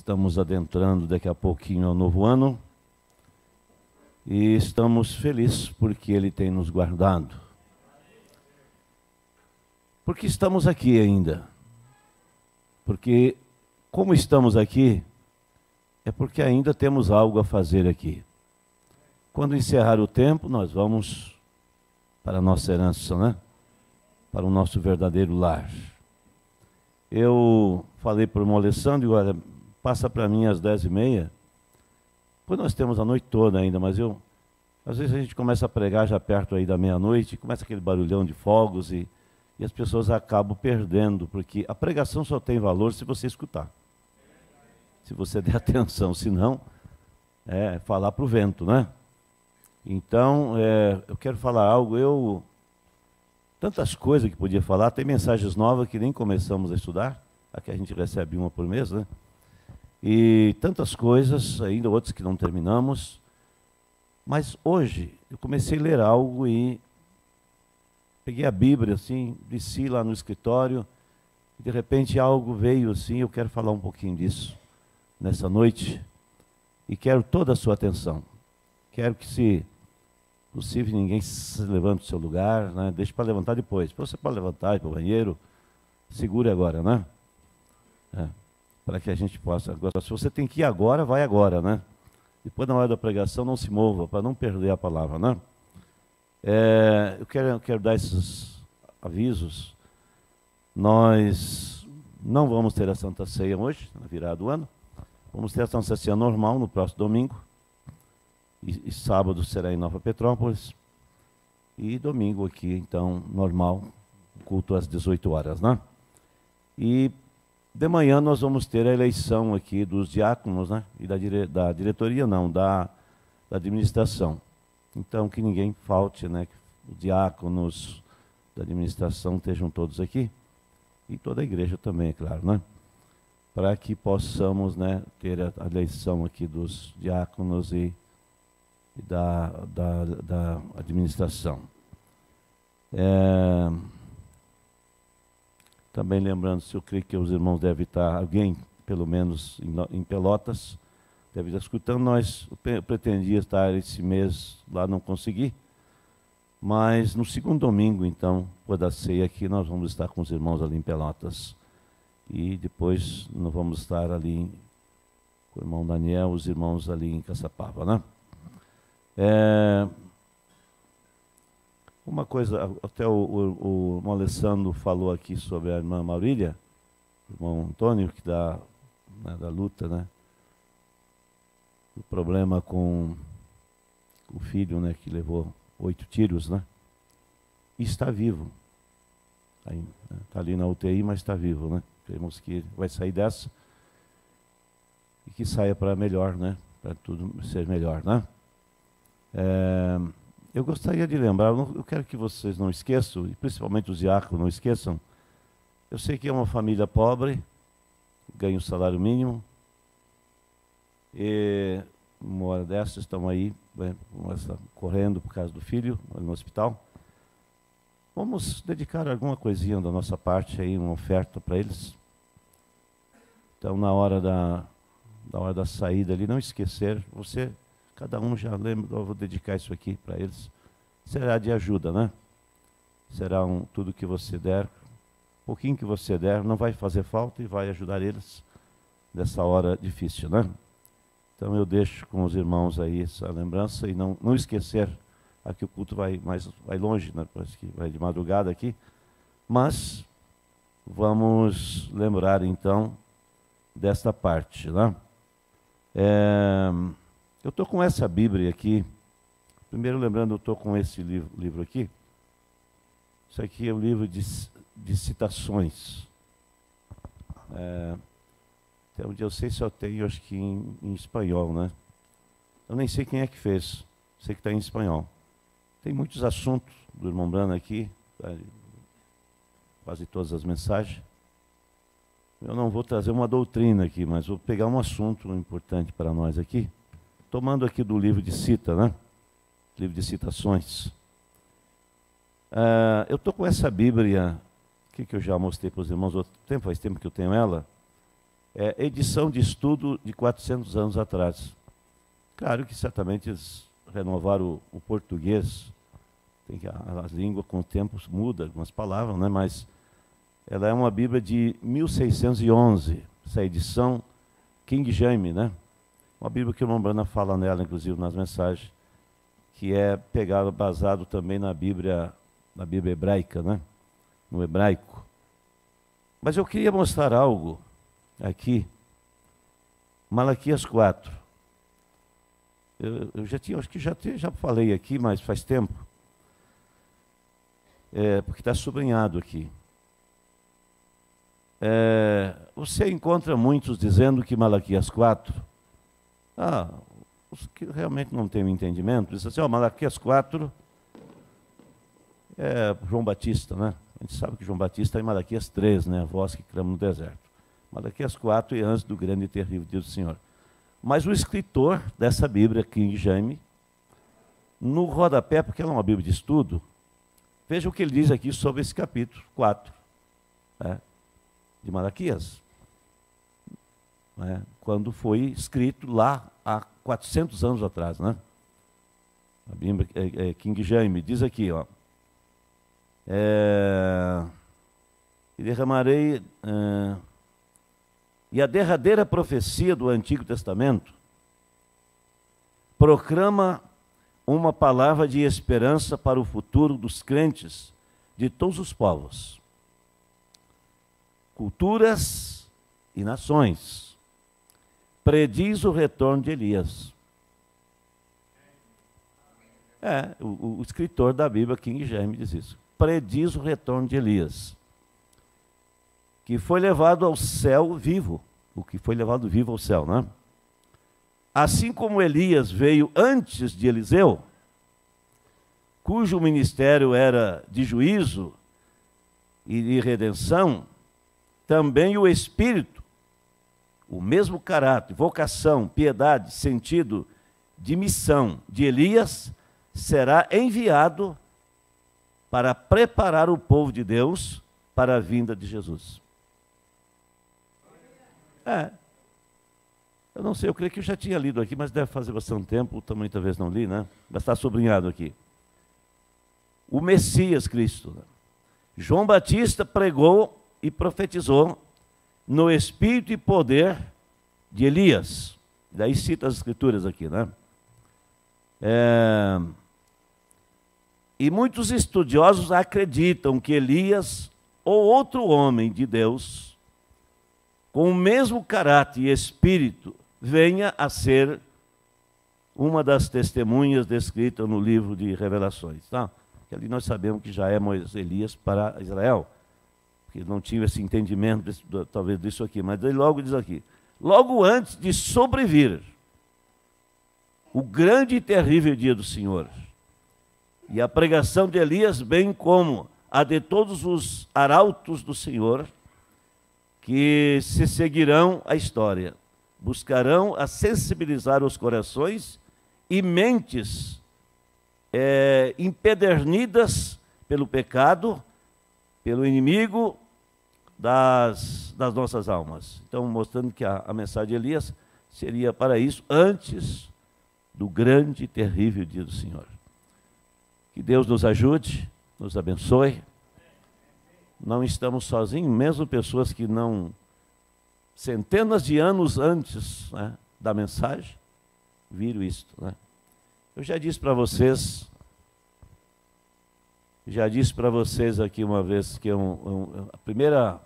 Estamos adentrando daqui a pouquinho ao novo ano e estamos felizes porque Ele tem nos guardado. Porque estamos aqui ainda. Porque, como estamos aqui, é porque ainda temos algo a fazer aqui. Quando encerrar o tempo, nós vamos para a nossa herança, né? Para o nosso verdadeiro lar. Eu falei para o Alessandro, olha, passa para mim às dez e meia. Pois nós temos a noite toda ainda, mas eu. Às vezes a gente começa a pregar já perto aí da meia-noite, começa aquele barulhão de fogos e, e as pessoas acabam perdendo, porque a pregação só tem valor se você escutar. Se você der atenção, senão é falar para o vento, né? Então, é, eu quero falar algo, eu tantas coisas que podia falar, tem mensagens novas que nem começamos a estudar, aqui a gente recebe uma por mês, né? E tantas coisas, ainda outras que não terminamos. Mas hoje eu comecei a ler algo e peguei a Bíblia assim, desci lá no escritório, e de repente algo veio assim, eu quero falar um pouquinho disso nessa noite e quero toda a sua atenção. Quero que se possível ninguém se levante do seu lugar, né? deixe para levantar depois. Você pode levantar, para o banheiro, segure agora, né? É, para que a gente possa. Se você tem que ir agora, vai agora, né? Depois, na hora da pregação, não se mova, para não perder a palavra, né? É, eu, quero, eu quero dar esses avisos. Nós não vamos ter a Santa Ceia hoje, na virada do ano. Vamos ter a Santa Ceia normal no próximo domingo. E, e, sábado será em Nova Petrópolis. E domingo aqui, então, normal, culto às 18 horas, né? E de manhã nós vamos ter a eleição aqui dos diáconos, né? E da, dire, da diretoria, não, da, da administração. Então, que ninguém falte, né? Que os diáconos da administração estejam todos aqui. E toda a igreja também, é claro, né? Para que possamos né, ter a eleição aqui dos diáconos e da, da, da administração. É, também lembrando, se eu creio que os irmãos devem estar, alguém, pelo menos em, em Pelotas, deve estar escutando. Nós pretendia estar esse mês lá, não consegui. Mas no segundo domingo, então, quando a ceia aqui, nós vamos estar com os irmãos ali em Pelotas. E depois nós vamos estar ali com o irmão Daniel, os irmãos ali em Caçapava, né? É, uma coisa, até o, o, o Alessandro falou aqui sobre a irmã Maurília, o irmão Antônio, que dá né, da luta, né? O problema com o filho, né, que levou oito tiros, né? E está vivo. Está né, tá ali na UTI, mas está vivo, né? Queremos que vai sair dessa e que saia para melhor, né? Para tudo ser melhor, né? É, eu gostaria de lembrar, eu quero que vocês não esqueçam, e principalmente os diáconos não esqueçam, eu sei que é uma família pobre, ganha o salário mínimo, e uma hora dessas estão aí, né, correndo por causa do filho, no hospital. Vamos dedicar alguma coisinha da nossa parte aí, uma oferta para eles. Então, na hora da, na hora da saída ali, não esquecer, você Cada um já lembra, eu vou dedicar isso aqui para eles. Será de ajuda, né? Será um, tudo que você der, pouquinho que você der, não vai fazer falta e vai ajudar eles nessa hora difícil, né? Então eu deixo com os irmãos aí essa lembrança e não, não esquecer, aqui o culto vai mais vai longe, né? Parece que vai de madrugada aqui, mas vamos lembrar então desta parte, né? É, eu estou com essa Bíblia aqui. Primeiro, lembrando, eu estou com esse livro, livro, aqui. Isso aqui é um livro de, de citações. É, até onde eu sei se eu tenho, acho que em, em, espanhol, né? Eu nem sei quem é que fez. Sei que está em espanhol. Tem muitos assuntos do irmão Brano aqui, tá? quase todas as mensagens. Eu não vou trazer uma doutrina aqui, mas vou pegar um assunto importante para nós aqui tomando aqui do livro de cita, né? Livro de citações. Uh, eu estou com essa Bíblia, que, que eu já mostrei para os irmãos outro tempo, faz tempo que eu tenho ela. é edição de estudo de 400 anos atrás. Claro que certamente eles renovaram o, o português, tem que a, a, língua com o tempo muda algumas palavras, né? mas ela é uma Bíblia de 1611, essa edição King James, né? Uma Bíblia que o Brana fala nela, inclusive, nas mensagens, que é pegado, basado também na Bíblia, na Bíblia hebraica, né? No hebraico. Mas eu queria mostrar algo aqui. Malaquias 4. Eu, eu já tinha, acho que já, já falei aqui, mas faz tempo. É, porque está sublinhado aqui. É, você encontra muitos dizendo que Malaquias 4, ah, os que realmente não têm entendimento, dizem assim, ó, Malaquias 4 é João Batista, né? A gente sabe que João Batista é em Malaquias 3, né? A voz que clama no deserto. Malaquias 4 e antes do grande e terrível dia do Senhor. Mas o escritor dessa Bíblia, King James, no rodapé, porque ela é uma Bíblia de estudo, veja o que ele diz aqui sobre esse capítulo 4 né, de Malaquias. Né, quando foi escrito lá há 400 anos atrás. Né? A Bíblia é, é King James diz aqui, ó. É, e derramarei. É, e a derradeira profecia do Antigo Testamento proclama uma palavra de esperança para o futuro dos crentes de todos os povos, culturas e nações. Prediz o retorno de Elias. É, o, o escritor da Bíblia, King James, diz isso. Prediz o retorno de Elias que foi levado ao céu vivo, o que foi levado vivo ao céu, né? Assim como Elias veio antes de Eliseu, cujo ministério era de juízo e de redenção, também o Espírito, o mesmo caráter, vocação, piedade, sentido de missão de Elias, será enviado para preparar o povo de Deus para a vinda de Jesus. É. Eu não sei, eu creio que eu já tinha lido aqui, mas deve fazer bastante tempo, também talvez não li, né? Mas está sublinhado aqui. O Messias Cristo. João Batista pregou e profetizou no espírito e poder de Elias. Daí cita as escrituras aqui, né? É... E muitos estudiosos acreditam que Elias ou outro homem de Deus com o mesmo caráter e espírito, venha a ser uma das testemunhas descritas no livro de Revelações. Tá? Ali nós sabemos que já é Moisés Elias para Israel, porque não tinha esse entendimento, talvez, disso aqui. Mas ele logo diz aqui: logo antes de sobrevir o grande e terrível dia do Senhor, e a pregação de Elias, bem como a de todos os arautos do Senhor, que se seguirão a história, buscarão a sensibilizar os corações e mentes é, empedernidas pelo pecado, pelo inimigo das, das nossas almas. Então, mostrando que a, a mensagem de Elias seria para isso antes do grande e terrível dia do Senhor. Que Deus nos ajude, nos abençoe não estamos sozinhos, mesmo pessoas que não, centenas de anos antes né, da mensagem, viram isto. Né? Eu já disse para vocês, já disse para vocês aqui uma vez que eu, eu, a primeira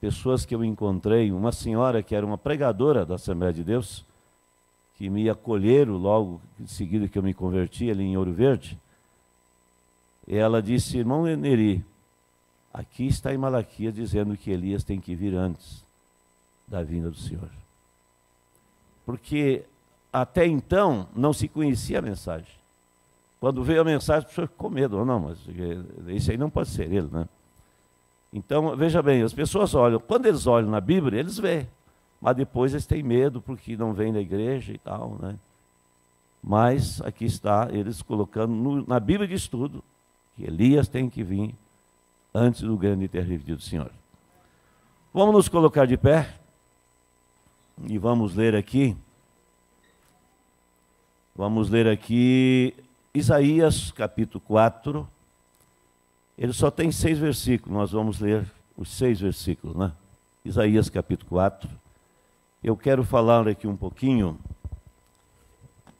pessoas que eu encontrei, uma senhora que era uma pregadora da Assembleia de Deus, que me acolheram logo em seguida que eu me converti ali em Ouro Verde, ela disse, irmão Neri, Aqui está em Malaquias dizendo que Elias tem que vir antes da vinda do Senhor. Porque até então não se conhecia a mensagem. Quando veio a mensagem, a pessoa ficou com medo. Não, mas esse aí não pode ser ele, né? Então, veja bem, as pessoas olham, quando eles olham na Bíblia, eles veem. Mas depois eles têm medo porque não vêm da igreja e tal, né? Mas aqui está eles colocando no, na Bíblia de estudo que Elias tem que vir antes do grande e terrível dia do Senhor. Vamos nos colocar de pé. e vamos ler aqui. Vamos ler aqui Isaías capítulo 4. Ele só tem seis versículos, nós vamos ler os seis versículos, né? Isaías capítulo 4. Eu quero falar aqui um pouquinho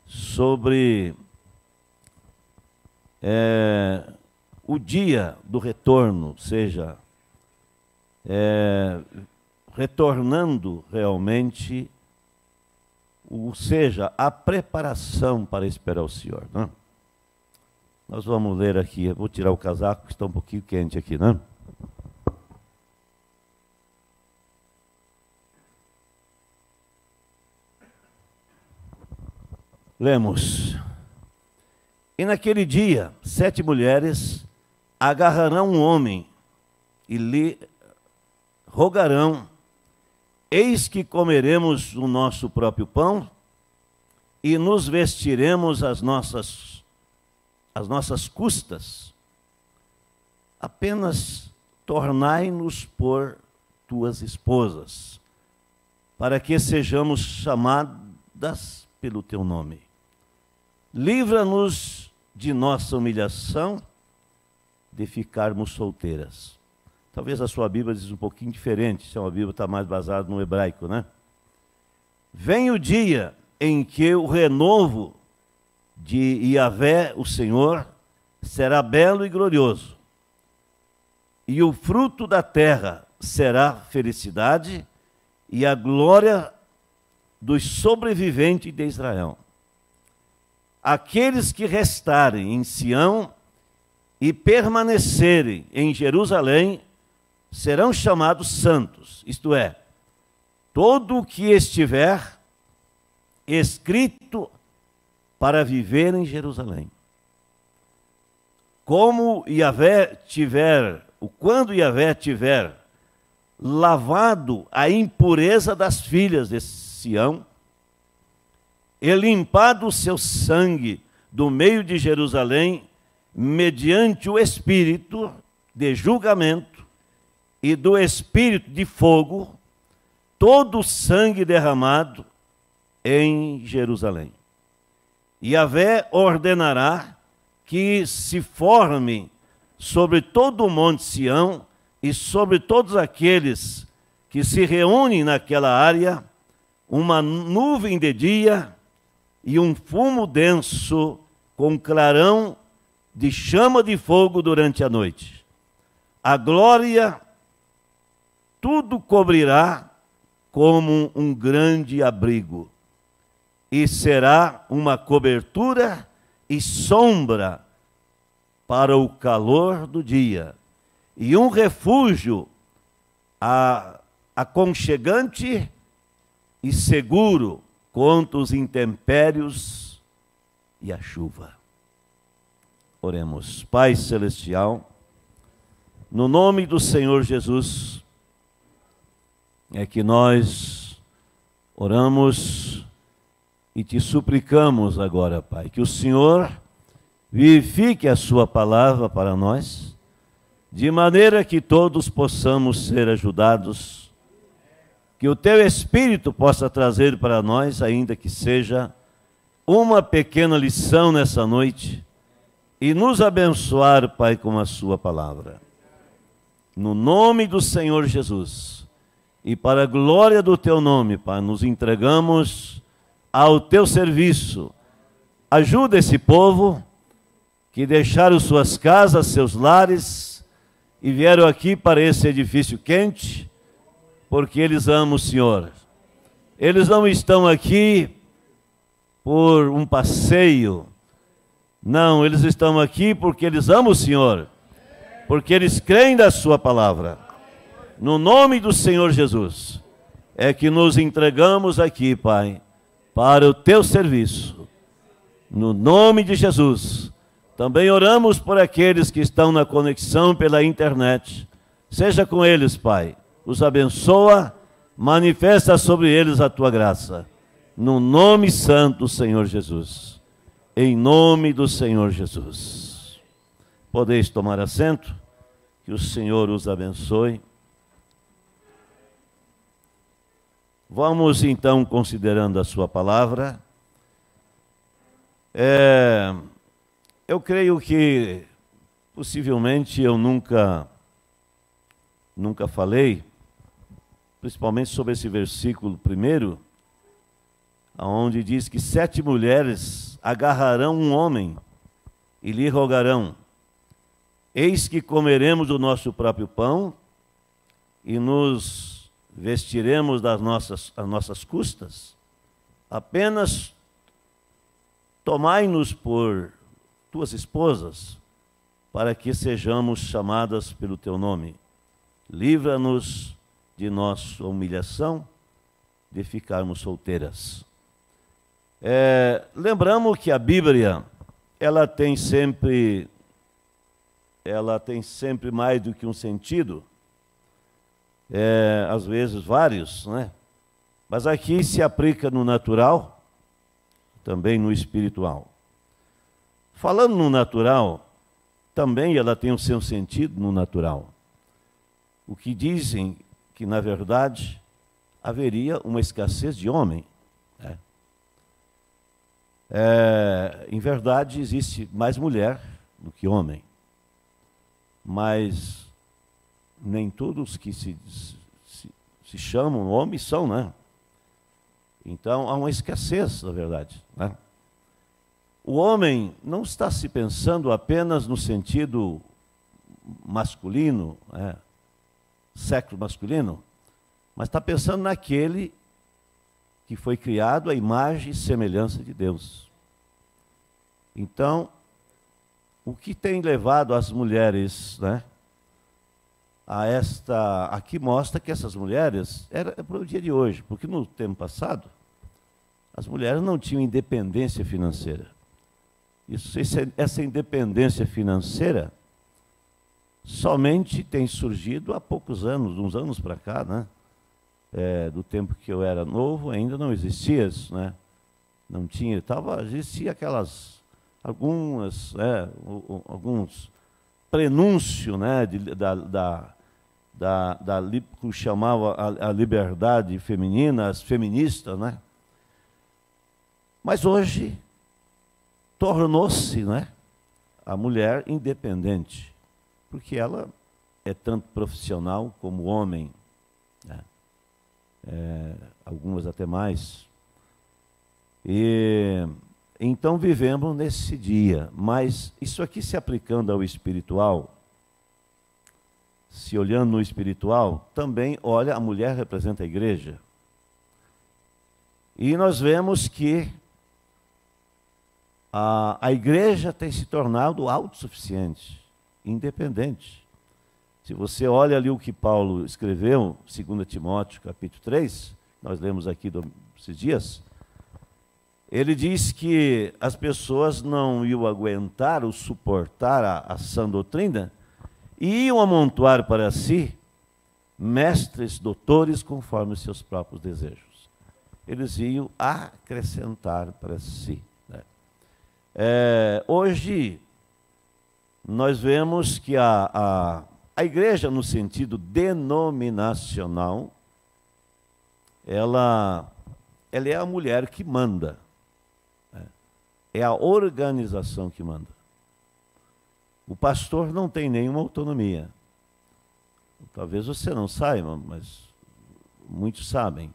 sobre é, o dia do retorno, seja, é, retornando realmente, ou seja, a preparação para esperar o Senhor. Né? Nós vamos ler aqui, vou tirar o casaco que está um pouquinho quente aqui, né? Lemos. E naquele dia, sete mulheres agarrarão um homem e lhe rogarão: Eis que comeremos o nosso próprio pão e nos vestiremos as nossas as nossas custas. Apenas tornai-nos por tuas esposas, para que sejamos chamadas pelo teu nome. Livra-nos de nossa humilhação de ficarmos solteiras. Talvez a sua Bíblia diz um pouquinho diferente, se a Bíblia está mais baseada no hebraico, né? Vem o dia em que o renovo de Yahvé, o Senhor, será belo e glorioso, e o fruto da terra será felicidade e a glória dos sobreviventes de Israel. Aqueles que restarem em Sião e permanecerem em Jerusalém serão chamados santos, isto é, todo o que estiver escrito para viver em Jerusalém. Como Yahvé tiver, o quando Yahvé tiver lavado a impureza das filhas de Sião, e limpado o seu sangue do meio de Jerusalém, mediante o espírito de julgamento e do espírito de fogo, todo o sangue derramado em Jerusalém. Yahvé ordenará que se forme sobre todo o monte Sião e sobre todos aqueles que se reúnem naquela área uma nuvem de dia e um fumo denso com clarão de chama de fogo durante a noite. A glória tudo cobrirá como um grande abrigo, e será uma cobertura e sombra para o calor do dia, e um refúgio aconchegante e seguro contra os intempéries e a chuva. Oremos, Pai Celestial, no nome do Senhor Jesus, é que nós oramos e te suplicamos agora, Pai, que o Senhor vivifique a Sua palavra para nós, de maneira que todos possamos ser ajudados que o teu Espírito possa trazer para nós, ainda que seja uma pequena lição nessa noite, e nos abençoar, Pai, com a Sua palavra. No nome do Senhor Jesus, e para a glória do Teu nome, Pai, nos entregamos ao Teu serviço. Ajuda esse povo que deixaram suas casas, seus lares, e vieram aqui para esse edifício quente porque eles amam o Senhor. Eles não estão aqui por um passeio. Não, eles estão aqui porque eles amam o Senhor. Porque eles creem da Sua palavra. No nome do Senhor Jesus, é que nos entregamos aqui, Pai, para o Teu serviço. No nome de Jesus. Também oramos por aqueles que estão na conexão pela internet. Seja com eles, Pai os abençoa, manifesta sobre eles a tua graça. No nome santo Senhor Jesus. Em nome do Senhor Jesus. Podeis tomar assento, que o Senhor os abençoe. Vamos então considerando a sua palavra. É, eu creio que possivelmente eu nunca nunca falei, principalmente sobre esse versículo primeiro, onde diz que sete mulheres agarrarão um homem e lhe rogarão: Eis que comeremos o nosso próprio pão e nos vestiremos das nossas, as nossas custas. Apenas tomai-nos por tuas esposas, para que sejamos chamadas pelo teu nome. Livra-nos de nossa humilhação, de ficarmos solteiras. É, lembramos que a Bíblia, ela tem sempre, ela tem sempre mais do que um sentido, é, às vezes vários, né? Mas aqui se aplica no natural, também no espiritual. Falando no natural, também ela tem o seu sentido no natural. O que dizem que, na verdade, haveria uma escassez de homem. Né? É, em verdade, existe mais mulher do que homem. Mas nem todos que se, se, se chamam homens são, né? Então há uma escassez, na verdade. Né? O homem não está se pensando apenas no sentido masculino, né? sexo masculino, mas está pensando naquele que foi criado à imagem e semelhança de Deus. Então, o que tem levado as mulheres né, a esta. Aqui mostra que essas mulheres, era para o dia de hoje, porque no tempo passado, as mulheres não tinham independência financeira. Isso, essa independência financeira somente tem surgido há poucos anos, uns anos para cá, né? É, do tempo que eu era novo, ainda não existia isso, né? Não tinha, tava, existia aquelas, algumas, né, alguns prenúncio, né, de, da, da, da, da, que chamava a, a liberdade feminina, as feministas, né? Mas hoje tornou-se, né, a mulher independente porque ela é tanto profissional como homem, né? é, algumas até mais. E então vivemos nesse dia, mas isso aqui se aplicando ao espiritual, se olhando no espiritual, também olha a mulher representa a igreja. E nós vemos que a, a igreja tem se tornado autossuficiente independente. Se você olha ali o que Paulo escreveu, 2 Timóteo, capítulo 3, nós lemos aqui esses dias, ele diz que as pessoas não iam aguentar ou suportar a, a sã doutrina e iam amontoar para si mestres, doutores, conforme os seus próprios desejos. Eles iam acrescentar para si. Né? É, hoje, nós vemos que a, a, a igreja, no sentido denominacional, ela, ela é a mulher que manda. Né? É a organização que manda. O pastor não tem nenhuma autonomia. Talvez você não saiba, mas muitos sabem.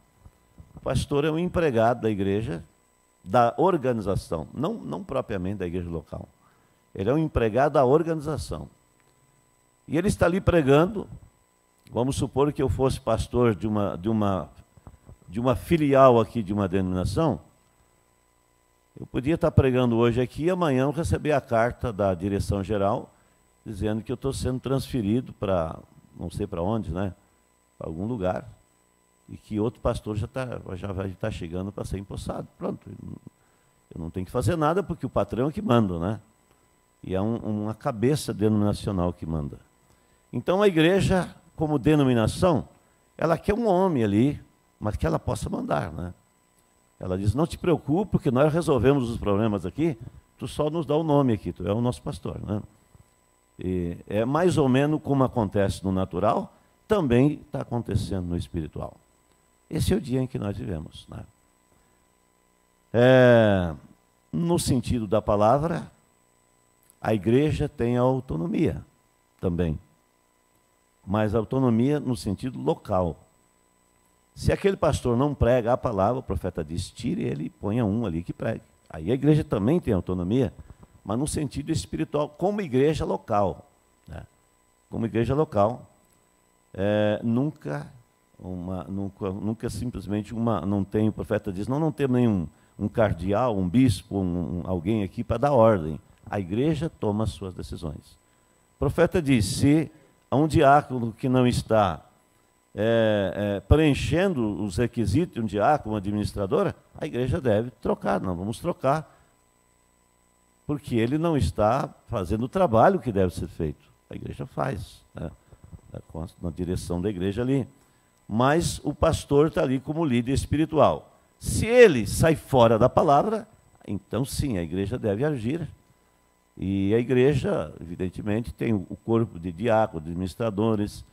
O pastor é um empregado da igreja, da organização, não, não propriamente da igreja local. Ele é um empregado da organização. E ele está ali pregando. Vamos supor que eu fosse pastor de uma, de uma, de uma filial aqui de uma denominação. Eu podia estar pregando hoje aqui e amanhã eu receber a carta da direção geral dizendo que eu estou sendo transferido para não sei para onde, né? Para algum lugar. E que outro pastor já, tá, já vai estar chegando para ser empossado. Pronto. Eu não tenho que fazer nada porque o patrão é que manda, né? E é um, uma cabeça denominacional que manda. Então a igreja, como denominação, ela quer um homem ali, mas que ela possa mandar, né? Ela diz: Não te preocupe, porque nós resolvemos os problemas aqui, tu só nos dá o nome aqui, tu é o nosso pastor. Né? E é mais ou menos como acontece no natural, também está acontecendo no espiritual. Esse é o dia em que nós vivemos. Né? É, no sentido da palavra, a igreja tem autonomia também. Mas autonomia no sentido local. Se aquele pastor não prega a palavra, o profeta diz: tire ele e ponha um ali que pregue. Aí a igreja também tem autonomia, mas no sentido espiritual, como igreja local. Né? Como igreja local, é, nunca, uma, nunca, nunca simplesmente uma, não tem, o profeta diz, não, não temos nenhum um cardeal, um bispo, um, um, alguém aqui para dar ordem. A igreja toma as suas decisões. O profeta diz, se um diácono que não está é, é, preenchendo os requisitos de um diácono, uma administradora, a igreja deve trocar. Não, vamos trocar, porque ele não está fazendo o trabalho que deve ser feito. A igreja faz, né? na direção da igreja ali. Mas o pastor está ali como líder espiritual. Se ele sai fora da palavra, então sim, a igreja deve agir. E a igreja, evidentemente, tem o corpo de diáconos, administradores,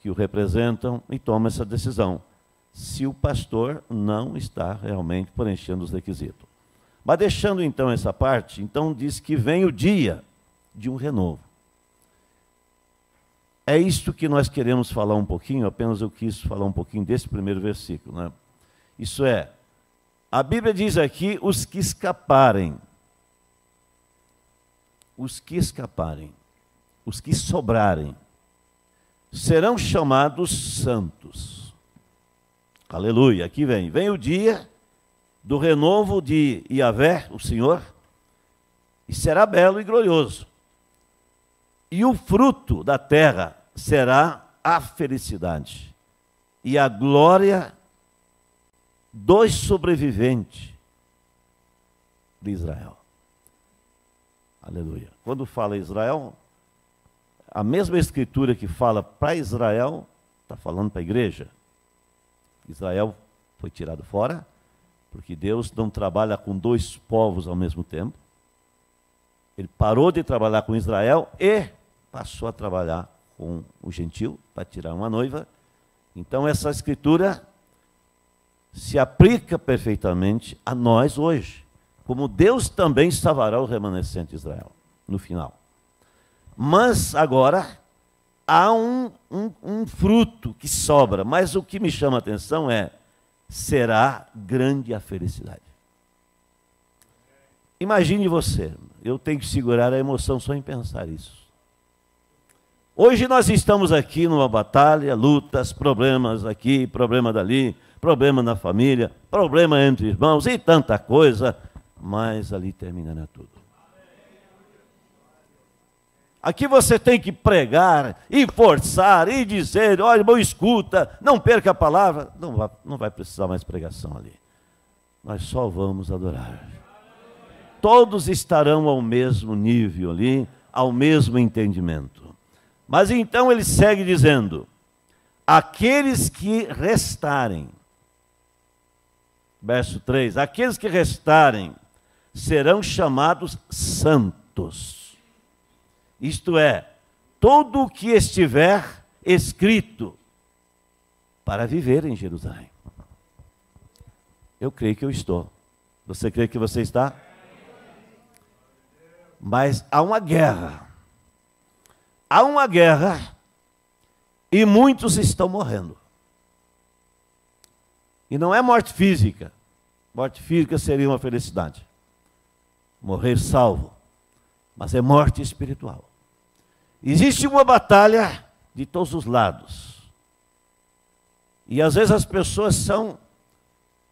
que o representam e toma essa decisão, se o pastor não está realmente preenchendo os requisitos. Mas deixando então essa parte, então diz que vem o dia de um renovo. É isto que nós queremos falar um pouquinho, apenas eu quis falar um pouquinho desse primeiro versículo. Né? Isso é, a Bíblia diz aqui: os que escaparem, os que escaparem, os que sobrarem, serão chamados santos. Aleluia. Aqui vem. Vem o dia do renovo de Yahvé, o Senhor, e será belo e glorioso. E o fruto da terra será a felicidade e a glória dos sobreviventes de Israel. Aleluia. Quando fala Israel, a mesma escritura que fala para Israel, está falando para a igreja. Israel foi tirado fora, porque Deus não trabalha com dois povos ao mesmo tempo. Ele parou de trabalhar com Israel e passou a trabalhar com o gentil para tirar uma noiva. Então essa escritura se aplica perfeitamente a nós hoje, como Deus também salvará o remanescente de Israel no final. Mas agora há um, um, um fruto que sobra, mas o que me chama a atenção é: será grande a felicidade. Imagine você, eu tenho que segurar a emoção só em pensar isso. Hoje nós estamos aqui numa batalha, lutas, problemas aqui, problema dali, problema na família, problema entre irmãos e tanta coisa, mas ali termina né, tudo. Aqui você tem que pregar e forçar e dizer: olha, irmão, escuta, não perca a palavra. Não vai, não vai precisar mais pregação ali. Nós só vamos adorar. Todos estarão ao mesmo nível ali, ao mesmo entendimento. Mas então ele segue dizendo: aqueles que restarem, verso 3: aqueles que restarem serão chamados santos isto é, todo o que estiver escrito para viver em Jerusalém. Eu creio que eu estou. Você crê que você está? Mas há uma guerra. Há uma guerra e muitos estão morrendo. E não é morte física. Morte física seria uma felicidade. Morrer salvo. Mas é morte espiritual. Existe uma batalha de todos os lados. E às vezes as pessoas são,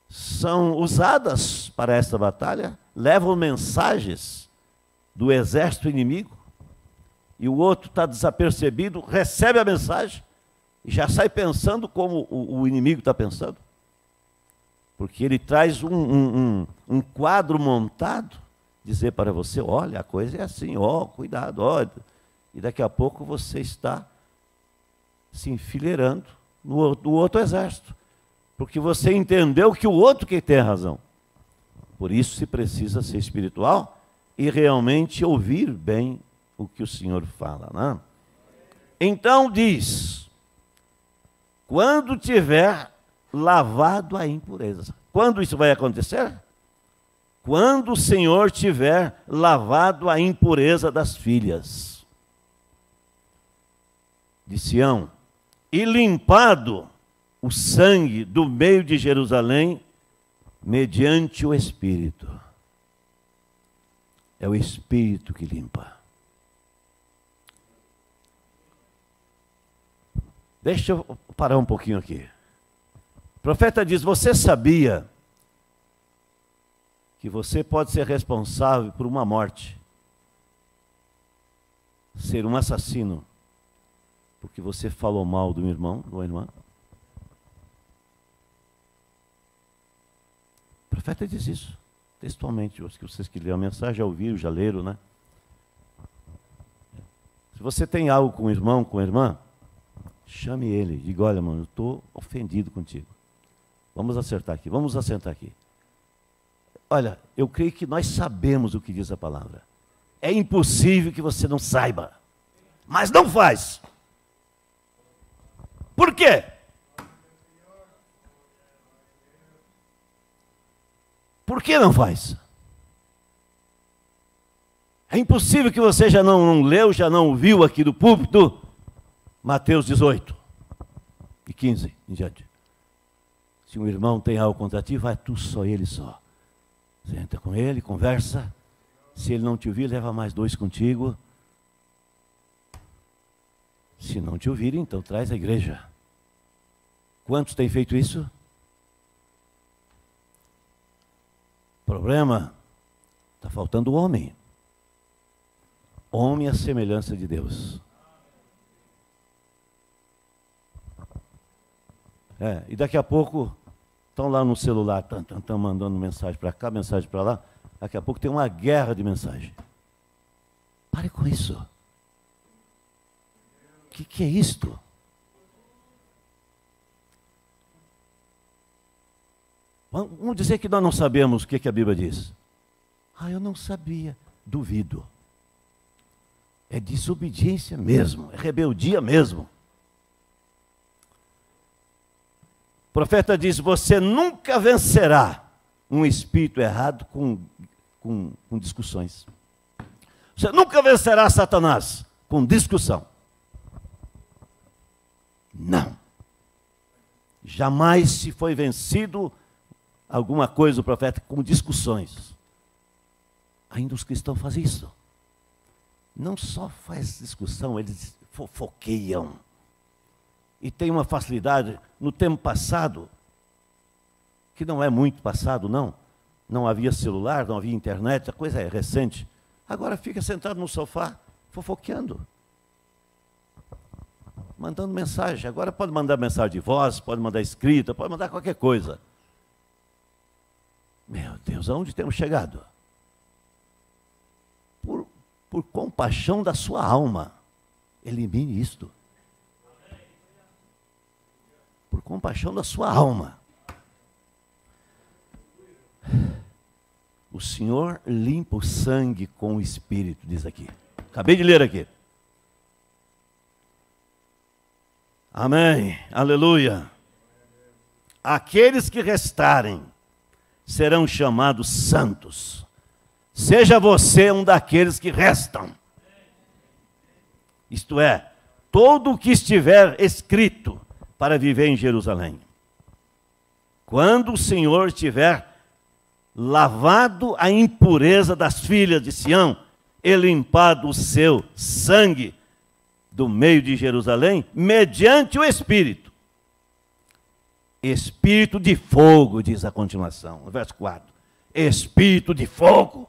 são usadas para essa batalha, levam mensagens do exército inimigo, e o outro está desapercebido, recebe a mensagem e já sai pensando como o, o inimigo está pensando. Porque ele traz um, um, um, um quadro montado, dizer para você, olha, a coisa é assim, ó, cuidado, ó e daqui a pouco você está se enfileirando no, no outro exército, porque você entendeu que o outro que tem a razão. Por isso se precisa ser espiritual e realmente ouvir bem o que o Senhor fala. Né? Então diz: quando tiver lavado a impureza. Quando isso vai acontecer? Quando o Senhor tiver lavado a impureza das filhas de Sião e limpado o sangue do meio de Jerusalém mediante o Espírito. É o Espírito que limpa. Deixa eu parar um pouquinho aqui. O profeta diz: Você sabia que você pode ser responsável por uma morte, ser um assassino, porque você falou mal do irmão, do irmã? O profeta diz isso, textualmente. Os que vocês que leram a mensagem já ouviram, já leram, né? Se você tem algo com o irmão, com a irmã, chame ele. Diga, olha, mano, eu estou ofendido contigo. Vamos acertar aqui, vamos assentar aqui. Olha, eu creio que nós sabemos o que diz a palavra. É impossível que você não saiba. Mas não faz. Por quê? Por que não faz? É impossível que você já não, não leu, já não viu aqui do púlpito Mateus 18 e 15 em diante. Se um irmão tem algo contra ti, vai tu só ele só. Senta com ele, conversa. Se ele não te ouvir, leva mais dois contigo. Se não te ouvir, então traz a igreja. Quantos têm feito isso? Problema, está faltando homem. Homem à semelhança de Deus. É, e daqui a pouco estão lá no celular, estão mandando mensagem para cá, mensagem para lá. Daqui a pouco tem uma guerra de mensagem. Pare com isso. Que, que é isto? Vamos dizer que nós não sabemos o que, que a Bíblia diz. Ah, eu não sabia. Duvido. É desobediência mesmo, é rebeldia mesmo. O profeta diz: Você nunca vencerá um espírito errado com, com, com discussões. Você nunca vencerá Satanás com discussão. Não. Jamais se foi vencido alguma coisa do profeta com discussões. Ainda os cristãos fazem isso. Não só faz discussão, eles fofoqueiam. E tem uma facilidade. No tempo passado, que não é muito passado, não, não havia celular, não havia internet, a coisa é recente. Agora fica sentado no sofá, fofoqueando. Mandando mensagem. Agora pode mandar mensagem de voz, pode mandar escrita, pode mandar qualquer coisa. Meu Deus, aonde temos chegado? Por, por compaixão da sua alma, elimine isto. Por compaixão da sua alma. O Senhor limpa o sangue com o Espírito, diz aqui. Acabei de ler aqui. Amém. Aleluia. Aqueles que restarem serão chamados santos. Seja você um daqueles que restam. Isto é, todo o que estiver escrito para viver em Jerusalém. Quando o Senhor tiver lavado a impureza das filhas de Sião e limpado o seu sangue do meio de Jerusalém, mediante o Espírito Espírito de fogo, diz a continuação, no verso 4. Espírito de fogo.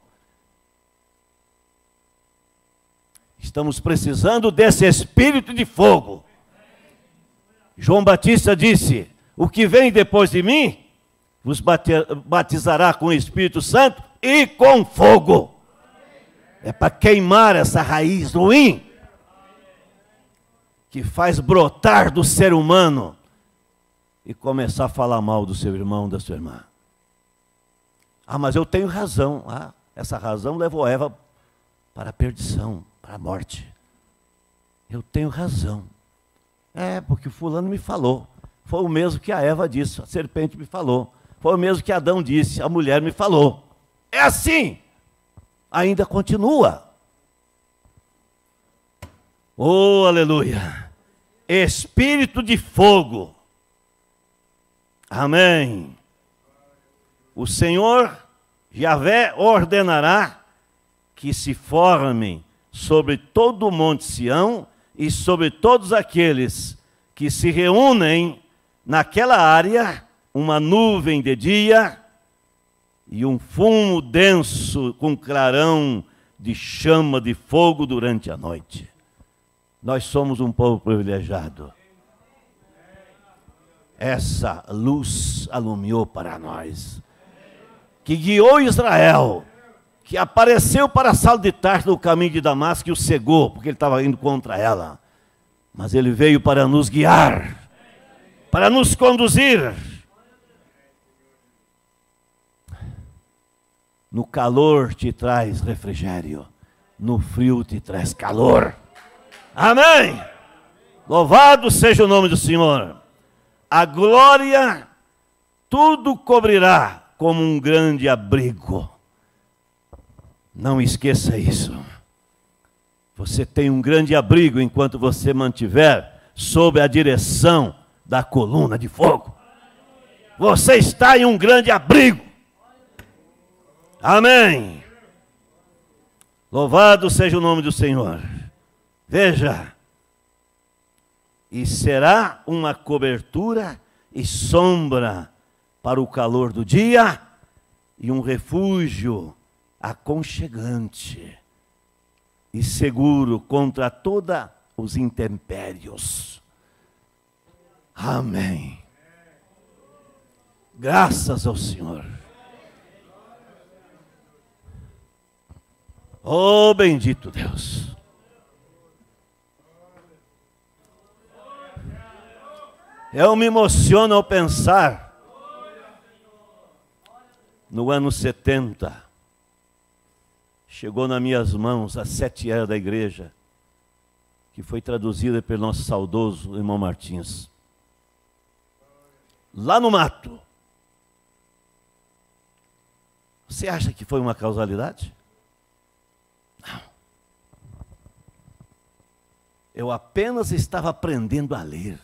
Estamos precisando desse espírito de fogo. João Batista disse: O que vem depois de mim vos batizará com o Espírito Santo e com fogo. É para queimar essa raiz ruim que faz brotar do ser humano e começar a falar mal do seu irmão, da sua irmã. Ah, mas eu tenho razão. Ah, essa razão levou Eva para a perdição, para a morte. Eu tenho razão. É, porque fulano me falou. Foi o mesmo que a Eva disse, a serpente me falou. Foi o mesmo que Adão disse, a mulher me falou. É assim. Ainda continua. Oh, aleluia. Espírito de fogo. Amém. O Senhor Javé ordenará que se formem sobre todo o monte Sião e sobre todos aqueles que se reúnem naquela área uma nuvem de dia e um fumo denso com clarão de chama de fogo durante a noite. Nós somos um povo privilegiado. Essa luz alumiou para nós, que guiou Israel, que apareceu para Saulo de Tarso no caminho de Damasco e o cegou, porque ele estava indo contra ela. Mas ele veio para nos guiar, para nos conduzir. No calor te traz refrigério, no frio te traz calor. Amém. Louvado seja o nome do Senhor. A glória tudo cobrirá como um grande abrigo. Não esqueça isso. Você tem um grande abrigo enquanto você mantiver sob a direção da coluna de fogo. Você está em um grande abrigo. Amém. Louvado seja o nome do Senhor. Veja, e será uma cobertura e sombra para o calor do dia e um refúgio aconchegante e seguro contra todos os intempéries. Amém. Graças ao Senhor. Oh, bendito Deus. Eu me emociono ao pensar no ano 70. Chegou nas minhas mãos a sete eras da igreja, que foi traduzida pelo nosso saudoso irmão Martins. Lá no mato. Você acha que foi uma causalidade? Não. Eu apenas estava aprendendo a ler.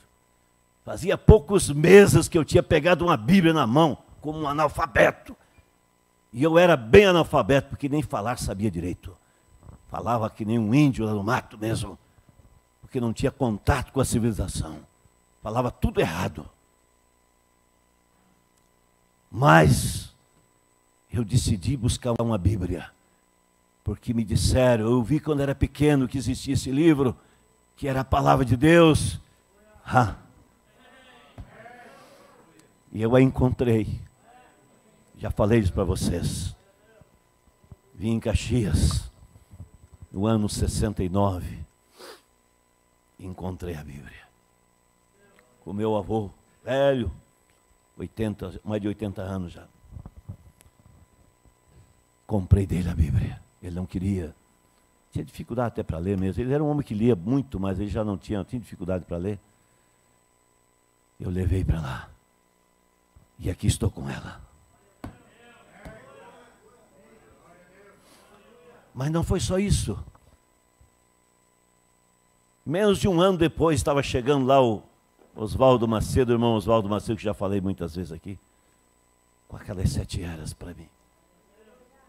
Fazia poucos meses que eu tinha pegado uma Bíblia na mão, como um analfabeto. E eu era bem analfabeto, porque nem falar sabia direito. Falava que nem um índio lá no mato mesmo, porque não tinha contato com a civilização. Falava tudo errado. Mas eu decidi buscar uma Bíblia, porque me disseram, eu vi quando era pequeno que existia esse livro, que era a palavra de Deus. Ah, e eu a encontrei. Já falei isso para vocês. Vim em Caxias, no ano 69, e encontrei a Bíblia. Com meu avô, velho, 80, mais de 80 anos já. Comprei dele a Bíblia. Ele não queria. Tinha dificuldade até para ler mesmo. Ele era um homem que lia muito, mas ele já não tinha, tinha dificuldade para ler. Eu levei para lá. E aqui estou com ela. Mas não foi só isso. Menos de um ano depois estava chegando lá o Oswaldo Macedo, o irmão Oswaldo Macedo, que já falei muitas vezes aqui, com aquelas sete eras para mim.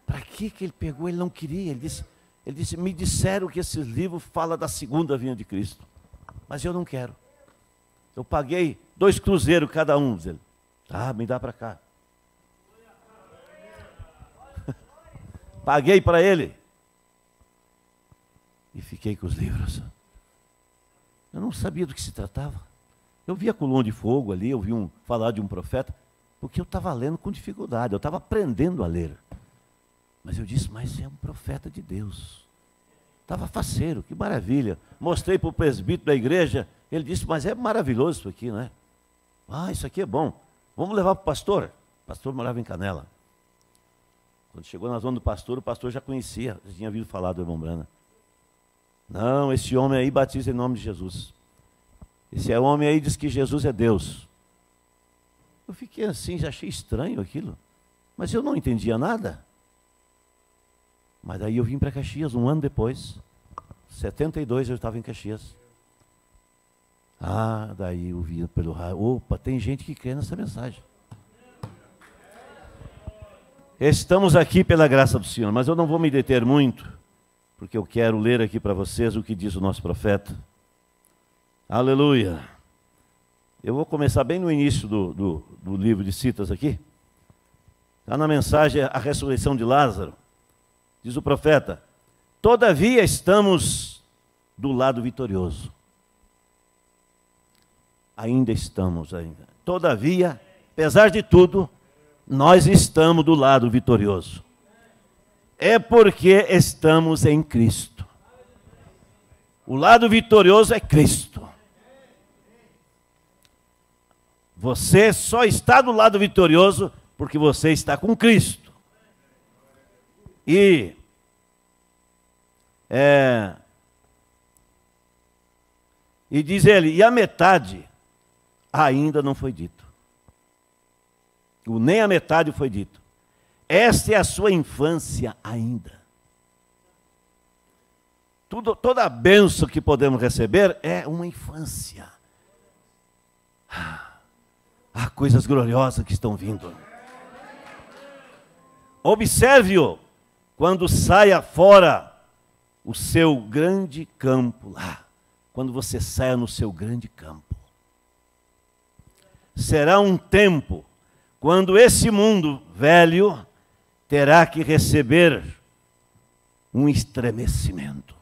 Para que que ele pegou? Ele não queria. Ele disse, ele disse, me disseram que esse livro fala da segunda vinda de Cristo, mas eu não quero. Eu paguei dois cruzeiros cada um, diz ele. Ah, me dá para cá. Paguei para ele. E fiquei com os livros. Eu não sabia do que se tratava. Eu via coluna de fogo ali, eu vi um, falar de um profeta, porque eu estava lendo com dificuldade, eu estava aprendendo a ler. Mas eu disse, mas é um profeta de Deus. Estava faceiro, que maravilha. Mostrei para o presbítero da igreja, ele disse, mas é maravilhoso isso aqui, não é? Ah, isso aqui é bom. Vamos levar para o pastor. O pastor morava em Canela. Quando chegou na zona do pastor, o pastor já conhecia, já tinha ouvido falar do irmão Brana. Não, esse homem aí batiza em nome de Jesus. Esse homem aí diz que Jesus é Deus. Eu fiquei assim, já achei estranho aquilo. Mas eu não entendia nada. Mas daí eu vim para Caxias um ano depois. 72 eu estava em Caxias. Ah, daí eu vi pelo rádio. Opa, tem gente que crê nessa mensagem. Estamos aqui pela graça do Senhor, mas eu não vou me deter muito, porque eu quero ler aqui para vocês o que diz o nosso profeta. Aleluia. Eu vou começar bem no início do, do, do livro de Citas aqui. Está na mensagem a ressurreição de Lázaro. Diz o profeta: Todavia estamos do lado vitorioso. Ainda estamos ainda. Todavia, apesar de tudo, nós estamos do lado vitorioso. É porque estamos em Cristo. O lado vitorioso é Cristo. Você só está do lado vitorioso porque você está com Cristo. E é, e diz ele, e a metade ainda não foi dito. O nem a metade foi dito. Esta é a sua infância ainda. Tudo, toda a benção que podemos receber é uma infância. Ah. Há coisas gloriosas que estão vindo. Observe-o quando saia fora o seu grande campo lá. Quando você saia no seu grande campo. Será um tempo quando esse mundo velho terá que receber um estremecimento.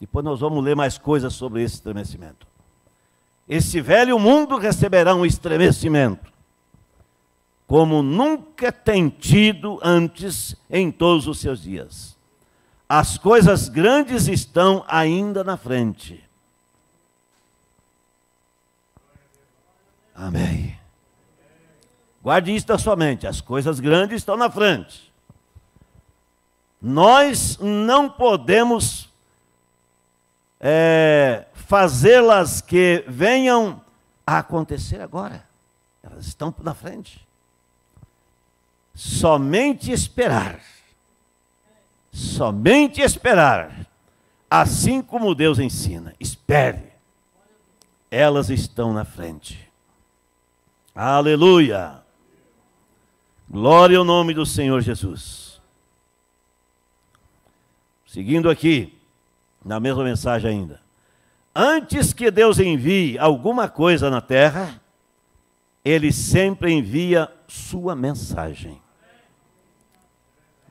Depois nós vamos ler mais coisas sobre esse estremecimento. Esse velho mundo receberá um estremecimento, como nunca tem tido antes em todos os seus dias. As coisas grandes estão ainda na frente. Amém. Guarde isso na sua mente: as coisas grandes estão na frente. Nós não podemos é, fazê-las que venham a acontecer agora. Elas estão na frente. Somente esperar. Somente esperar. Assim como Deus ensina. Espere. Elas estão na frente. Aleluia. Glória ao nome do Senhor Jesus. Seguindo aqui, na mesma mensagem ainda. Antes que Deus envie alguma coisa na terra, Ele sempre envia sua mensagem.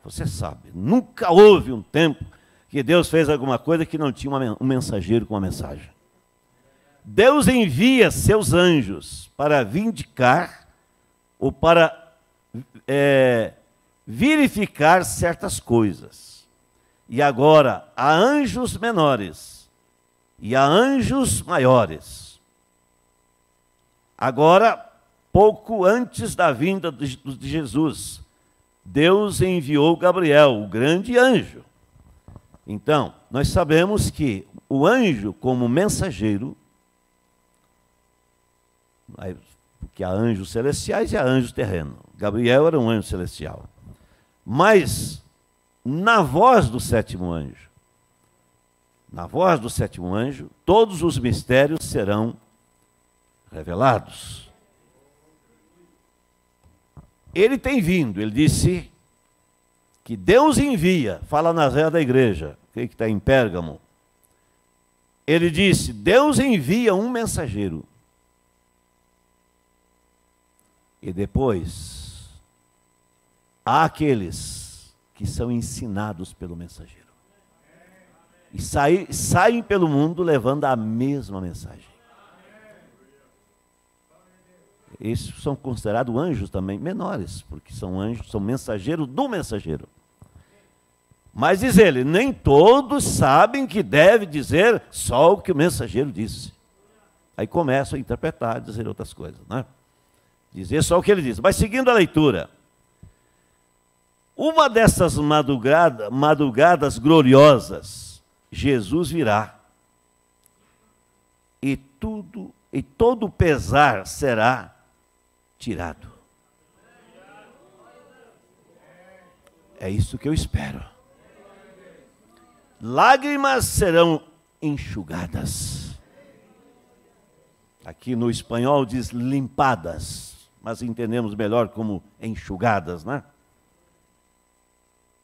Você sabe, nunca houve um tempo que Deus fez alguma coisa que não tinha um mensageiro com uma mensagem. Deus envia seus anjos para vindicar ou para é, verificar certas coisas. E agora, há anjos menores e a anjos maiores. Agora, pouco antes da vinda de Jesus, Deus enviou Gabriel, o grande anjo. Então, nós sabemos que o anjo, como mensageiro, que há anjos celestiais e há anjos terrenos. Gabriel era um anjo celestial. Mas, na voz do sétimo anjo, na voz do sétimo anjo, todos os mistérios serão revelados. Ele tem vindo, ele disse que Deus envia, fala na Zé da igreja, que está em Pérgamo. Ele disse: Deus envia um mensageiro. E depois, há aqueles que são ensinados pelo mensageiro e saem, saem pelo mundo levando a mesma mensagem. Esses são considerados anjos também menores, porque são anjos, são mensageiros do mensageiro. Mas diz ele, nem todos sabem que deve dizer só o que o mensageiro disse. Aí começam a interpretar, dizer outras coisas, né? Dizer só o que ele diz. Mas seguindo a leitura, uma dessas madrugada, madrugadas gloriosas, Jesus virá e tudo e todo pesar será tirado. É isso que eu espero. Lágrimas serão enxugadas. Aqui no espanhol diz limpadas, mas entendemos melhor como enxugadas, né?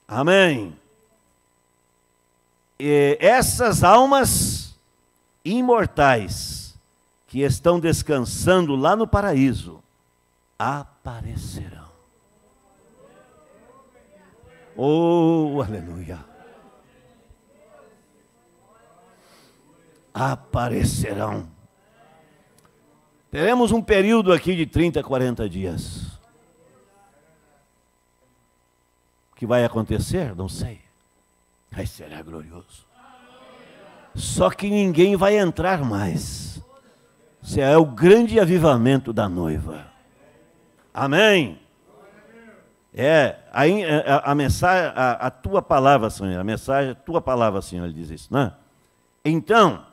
Amém. E essas almas imortais que estão descansando lá no paraíso aparecerão. Oh, aleluia. Aparecerão. Teremos um período aqui de 30, 40 dias. O que vai acontecer? Não sei. Mas será glorioso. Só que ninguém vai entrar mais. Isso é o grande avivamento da noiva. Amém. É, a, a, a mensagem, a, a, tua palavra, Senhor, a mensagem, a tua palavra, Senhor, ele diz isso, né? Então,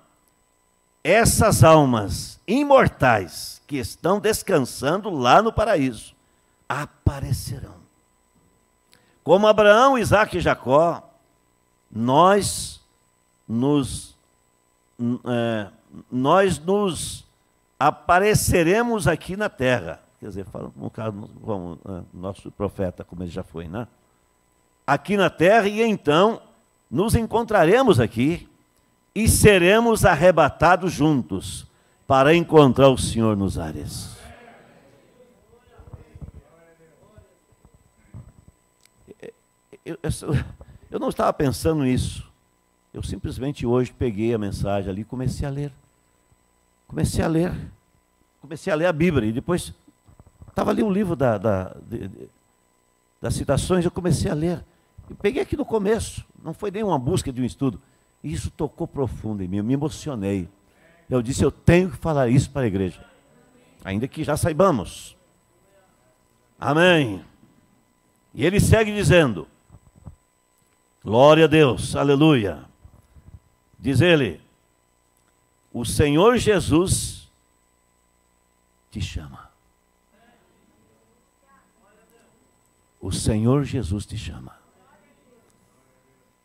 essas almas imortais que estão descansando lá no paraíso aparecerão. Como Abraão, Isaac e Jacó, nós nos, é, nós nos apareceremos aqui na terra quer dizer, fala um caso como uh, nosso profeta, como ele já foi, né? Aqui na terra, e então nos encontraremos aqui e seremos arrebatados juntos para encontrar o Senhor nos ares. Eu, eu, eu não estava pensando nisso. Eu simplesmente hoje peguei a mensagem ali e comecei a ler. Comecei a ler. Comecei a ler a Bíblia e depois Estava ali um livro da, da, de, das citações, eu comecei a ler. E peguei aqui no começo, não foi nem uma busca de um estudo. E isso tocou profundo em mim, eu me emocionei. Eu disse, eu tenho que falar isso para a igreja. Ainda que já saibamos. Amém. E ele segue dizendo: Glória a Deus, aleluia. Diz ele: O Senhor Jesus te chama. O Senhor Jesus te chama.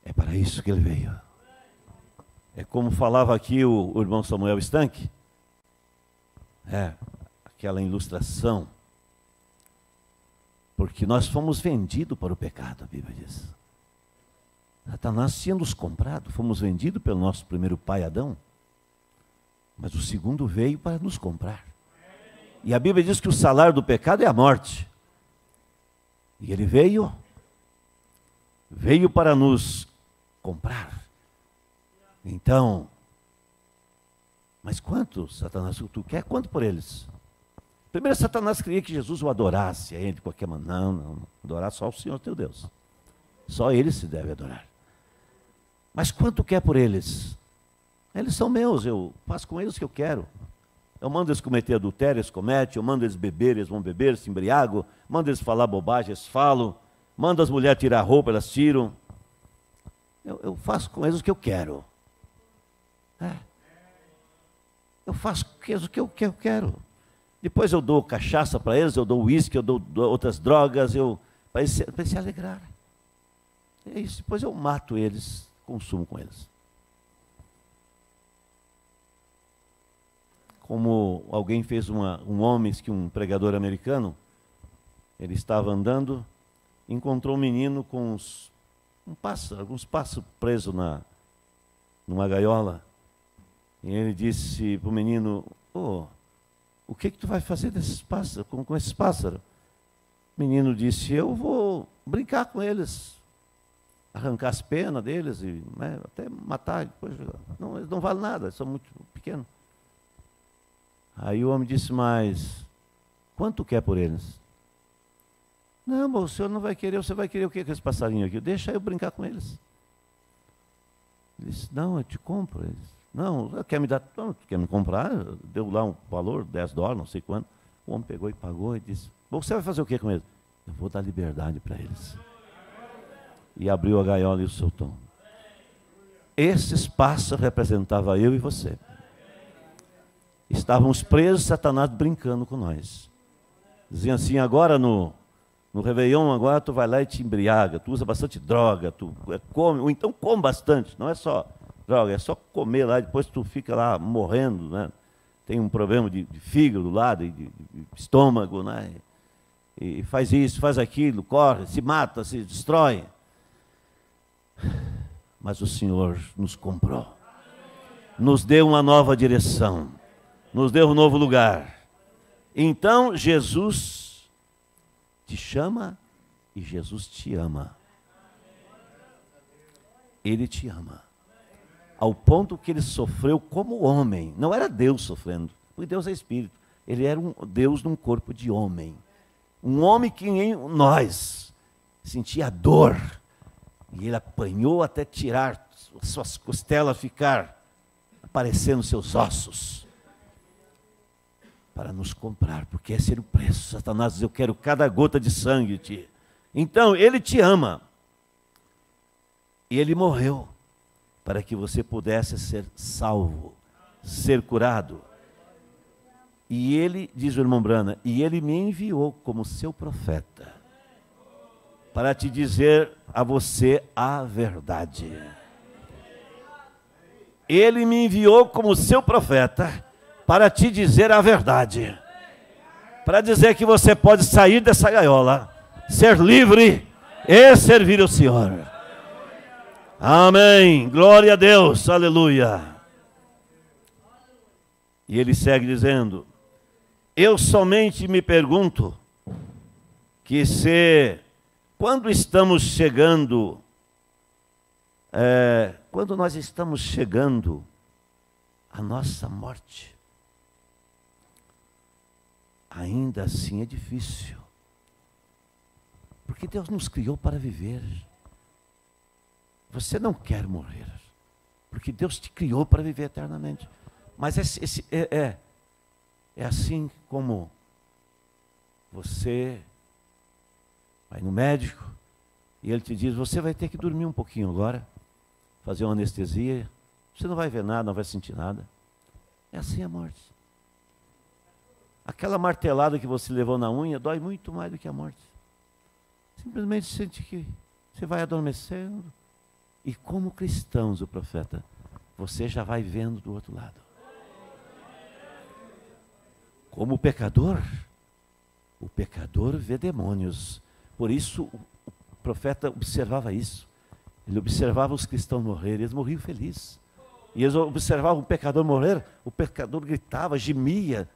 É para isso que ele veio. É como falava aqui o, o irmão Samuel Stank. É, aquela ilustração. Porque nós fomos vendidos para o pecado, a Bíblia diz. Satanás tinha nos comprado, fomos vendidos pelo nosso primeiro pai Adão. Mas o segundo veio para nos comprar. E a Bíblia diz que o salário do pecado é a morte. E ele veio, veio para nos comprar. Então, mas quanto, Satanás, tu quer? Quanto por eles? Primeiro, Satanás queria que Jesus o adorasse, a ele de qualquer maneira. Não, não, adorar só o Senhor teu Deus. Só ele se deve adorar. Mas quanto quer por eles? Eles são meus, eu faço com eles o que eu quero. Eu mando eles cometer adultério, eles cometem. Eu mando eles beber, eles vão beber, se embriagam. Mando eles falar bobagem, eles falam. Mando as mulheres tirar roupa, elas tiram. Eu, eu faço com eles o que eu quero. É. Eu faço o que eu, que eu quero. Depois eu dou cachaça para eles, eu dou uísque, eu dou, outras drogas, eu para eles, eles se alegrarem. É isso. Depois eu mato eles, consumo com eles. como alguém fez uma, um homem, que um pregador americano, ele estava andando, encontrou um menino com uns, um pássaro, alguns pássaros presos na, numa gaiola. E ele disse para o menino, oh, o que, que tu vai fazer desses pássaros, com, com esses pássaros? O menino disse, eu vou brincar com eles, arrancar as penas deles e né, até matar. Depois, não, eles não valem nada, são muito pequenos. Aí o homem disse, mas quanto quer por eles? Não, mas o senhor não vai querer, você vai querer o que com esse passarinho aqui? Deixa eu brincar com eles. Ele disse, não, eu te compro. Ele disse, não, quer me dar, quer me comprar? Deu lá um valor, 10 dólares, não sei quanto. O homem pegou e pagou e disse, você vai fazer o que com eles? Eu vou dar liberdade para eles. E abriu a gaiola e o soltou. Esse espaço representava eu e você. Estávamos presos, Satanás brincando com nós. Diziam assim, agora no, no Réveillon, agora tu vai lá e te embriaga, tu usa bastante droga, tu é, come, ou então come bastante, não é só droga, é só comer lá, depois tu fica lá morrendo, né? Tem um problema de, de fígado lá, de, de, de estômago, né? E, e faz isso, faz aquilo, corre, se mata, se destrói. Mas o Senhor nos comprou, nos deu uma nova direção, nos deu um novo lugar. Então Jesus te chama e Jesus te ama. Ele te ama. Ao ponto que ele sofreu como homem. Não era Deus sofrendo, porque Deus é espírito. Ele era um Deus num corpo de homem. Um homem que em nós sentia dor. E ele apanhou até tirar suas costelas ficar aparecendo seus ossos para nos comprar, porque esse era o preço. Satanás diz: Eu quero cada gota de sangue de ti. Então, ele te ama. E ele morreu para que você pudesse ser salvo, ser curado. E ele, diz o irmão Brana, e ele me enviou como seu profeta para te dizer a você a verdade. Ele me enviou como seu profeta para te dizer a verdade. Para dizer que você pode sair dessa gaiola, ser livre e servir o Senhor. Amém. Glória a Deus. Aleluia. E ele segue dizendo: Eu somente me pergunto que se quando estamos chegando, é, quando nós estamos chegando à nossa morte, ainda assim é difícil. Porque Deus nos criou para viver. Você não quer morrer, porque Deus te criou para viver eternamente. Mas esse, esse é, é, é assim como você vai no médico e ele te diz: você vai ter que dormir um pouquinho agora, fazer uma anestesia. Você não vai ver nada, não vai sentir nada. É assim a morte. Aquela martelada que você levou na unha dói muito mais do que a morte. Simplesmente sente que você vai adormecendo. E como cristãos, o profeta, você já vai vendo do outro lado. Como pecador, o pecador vê demônios. Por isso o profeta observava isso. Ele observava os cristãos morrerem, eles morriam felizes. E eles observavam o pecador morrer, o pecador gritava, gemia,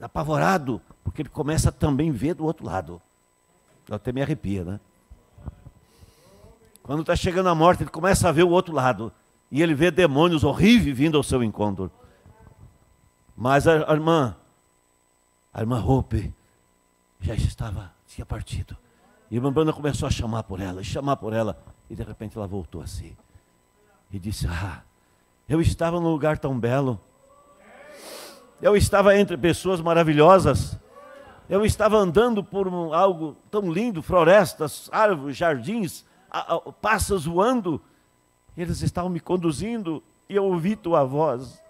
apavorado, porque ele começa a também ver do outro lado. Eu até me arrepia, né? Quando está chegando a morte, ele começa a ver o outro lado. E ele vê demônios horríveis vindo ao seu encontro. Mas a, a irmã, a irmã Hope, já estava, tinha partido. E a irmã Branda começou a chamar por ela, chamar por ela. E de repente ela voltou assim. E disse: Ah, eu estava num lugar tão belo. Eu estava entre pessoas maravilhosas. Eu estava andando por um, algo tão lindo, florestas, árvores, jardins, pássaros voando. Eles estavam me conduzindo e eu ouvi tua voz.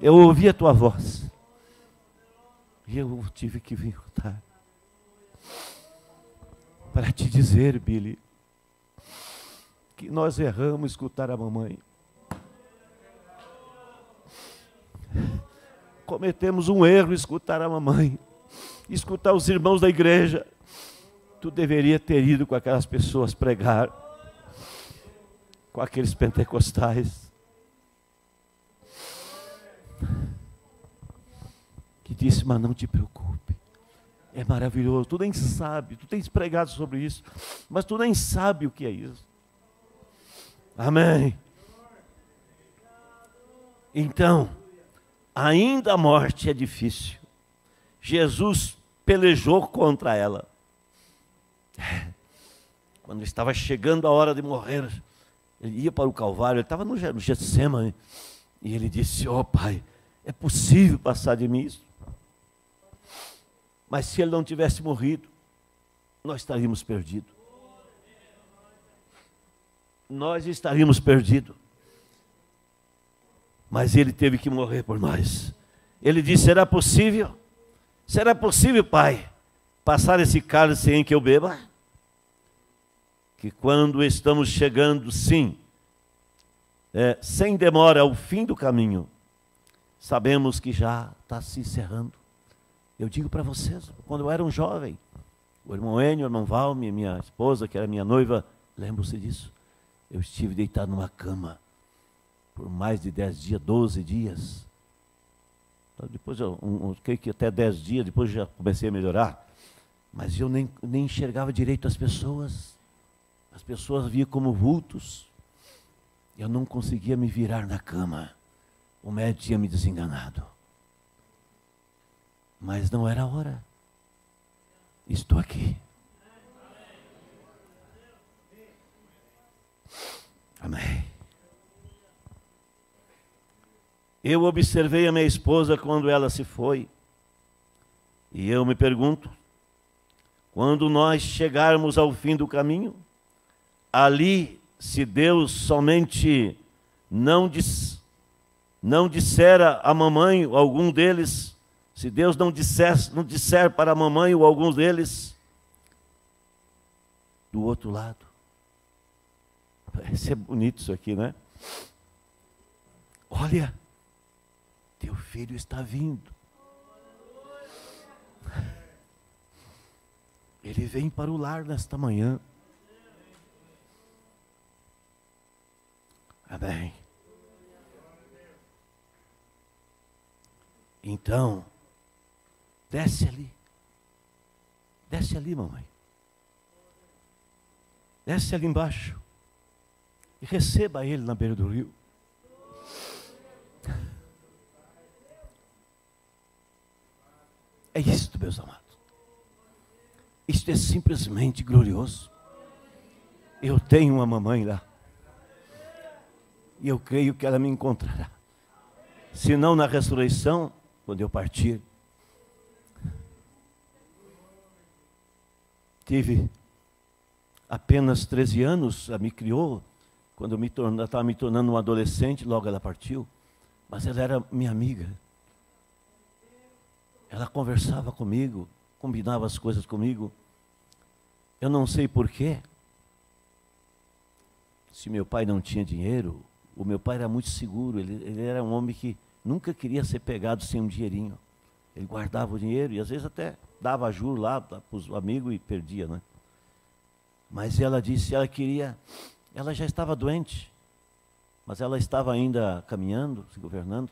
Eu ouvi a tua voz. E eu tive que vir para te dizer, Billy, que nós erramos escutar a mamãe. Cometemos um erro escutar a mamãe, escutar os irmãos da igreja. Tu deveria ter ido com aquelas pessoas pregar, com aqueles pentecostais. Que disse, mas não te preocupe. É maravilhoso, tu nem sabe, tu tens pregado sobre isso, mas tu nem sabe o que é isso. Amém. Então, ainda a morte é difícil. Jesus pelejou contra ela. Quando estava chegando a hora de morrer, ele ia para o Calvário, ele estava no Getsemane, e ele disse: Ó oh, Pai, é possível passar de mim isso? Mas se ele não tivesse morrido, nós estaríamos perdidos nós estaríamos perdidos. mas ele teve que morrer por nós. Ele disse: Será possível? Será possível, Pai, passar esse cálice em que eu beba? Que quando estamos chegando, sim, é, sem demora ao fim do caminho, sabemos que já está se encerrando. Eu digo para vocês, quando eu era um jovem, o irmão Enio, o irmão Valme, minha esposa, que era minha noiva, lembro-se disso. Eu estive deitado numa cama por mais de 10 dias, 12 dias. Depois eu, um, creio que até 10 dias, depois já comecei a melhorar. Mas eu nem, nem enxergava direito as pessoas. As pessoas via como vultos. Eu não conseguia me virar na cama. O médico tinha me desenganado. Mas não era a hora. Estou aqui. Amém. Eu observei a minha esposa quando ela se foi. E eu me pergunto: quando nós chegarmos ao fim do caminho, ali, se Deus somente não, diz, não dissera a mamãe, algum deles, se Deus não disser, não disser para a mamãe ou alguns deles, do outro lado. Vai ser bonito isso aqui, né? Olha, teu filho está vindo. Ele vem para o lar nesta manhã. Amém. Então, desce ali. Desce ali, mamãe. Desce ali embaixo. E receba ele na beira do rio. É isto, meus amados. Isto é simplesmente glorioso. Eu tenho uma mamãe lá. E eu creio que ela me encontrará. Se não na ressurreição, quando eu partir. Tive apenas 13 anos, ela me criou. Quando eu estava me tornando um adolescente, logo ela partiu. Mas ela era minha amiga. Ela conversava comigo, combinava as coisas comigo. Eu não sei porquê. Se meu pai não tinha dinheiro, o meu pai era muito seguro. Ele, ele era um homem que nunca queria ser pegado sem um dinheirinho. Ele guardava o dinheiro e às vezes até dava juros lá para os amigos e perdia, né? Mas ela disse, ela queria, ela já estava doente, mas ela estava ainda caminhando, se governando.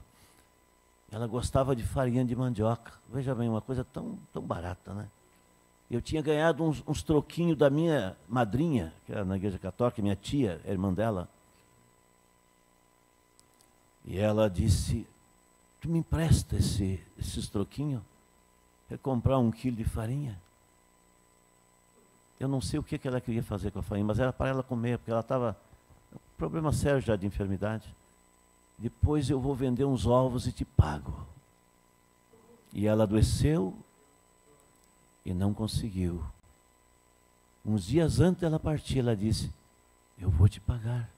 Ela gostava de farinha de mandioca. Veja bem, uma coisa tão, tão barata, né? Eu tinha ganhado uns, uns troquinhos da minha madrinha, que era na igreja católica, minha tia, irmã dela. E ela disse, tu me empresta esse, esses troquinhos? Quer comprar um quilo de farinha? Eu não sei o que, que ela queria fazer com a farinha, mas era para ela comer, porque ela estava... Problema sério já de enfermidade. Depois eu vou vender uns ovos e te pago. E ela adoeceu e não conseguiu. Uns dias antes dela partir, ela disse: Eu vou te pagar.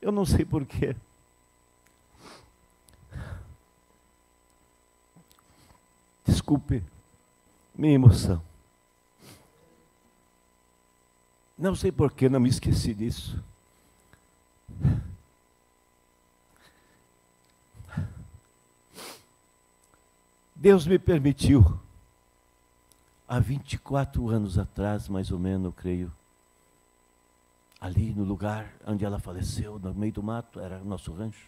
Eu não sei porquê. Desculpe minha emoção. Não sei por que não me esqueci disso. Deus me permitiu, há 24 anos atrás, mais ou menos, eu creio, ali no lugar onde ela faleceu, no meio do mato, era nosso rancho,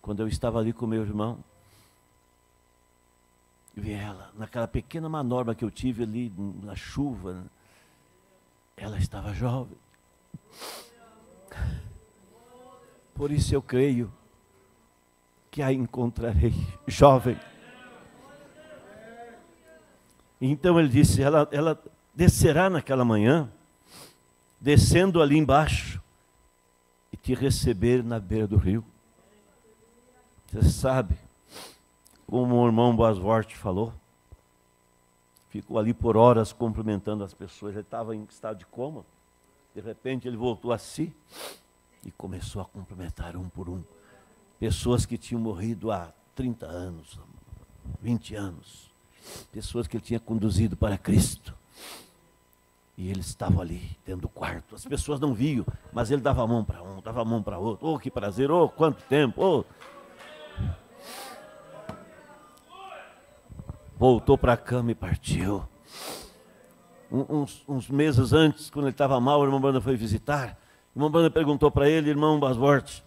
quando eu estava ali com meu irmão, vi ela, naquela pequena manobra que eu tive ali na chuva, ela estava jovem. Por isso eu creio que a encontrarei jovem. Então ele disse: ela, ela descerá naquela manhã, descendo ali embaixo, e te receber na beira do rio. Você sabe, como o irmão Basvorte falou, ficou ali por horas cumprimentando as pessoas. Ele estava em estado de coma. De repente ele voltou a si e começou a cumprimentar um por um. Pessoas que tinham morrido há 30 anos, 20 anos. Pessoas que ele tinha conduzido para Cristo. E ele estava ali, dentro do quarto. As pessoas não viam, mas ele dava a mão para um, dava a mão para outro. Oh, que prazer, oh, quanto tempo, oh. Voltou para a cama e partiu. Um, uns, uns, meses antes, quando ele estava mal, o irmão Banda foi visitar. O irmão Banda perguntou para ele, irmão Basvorte,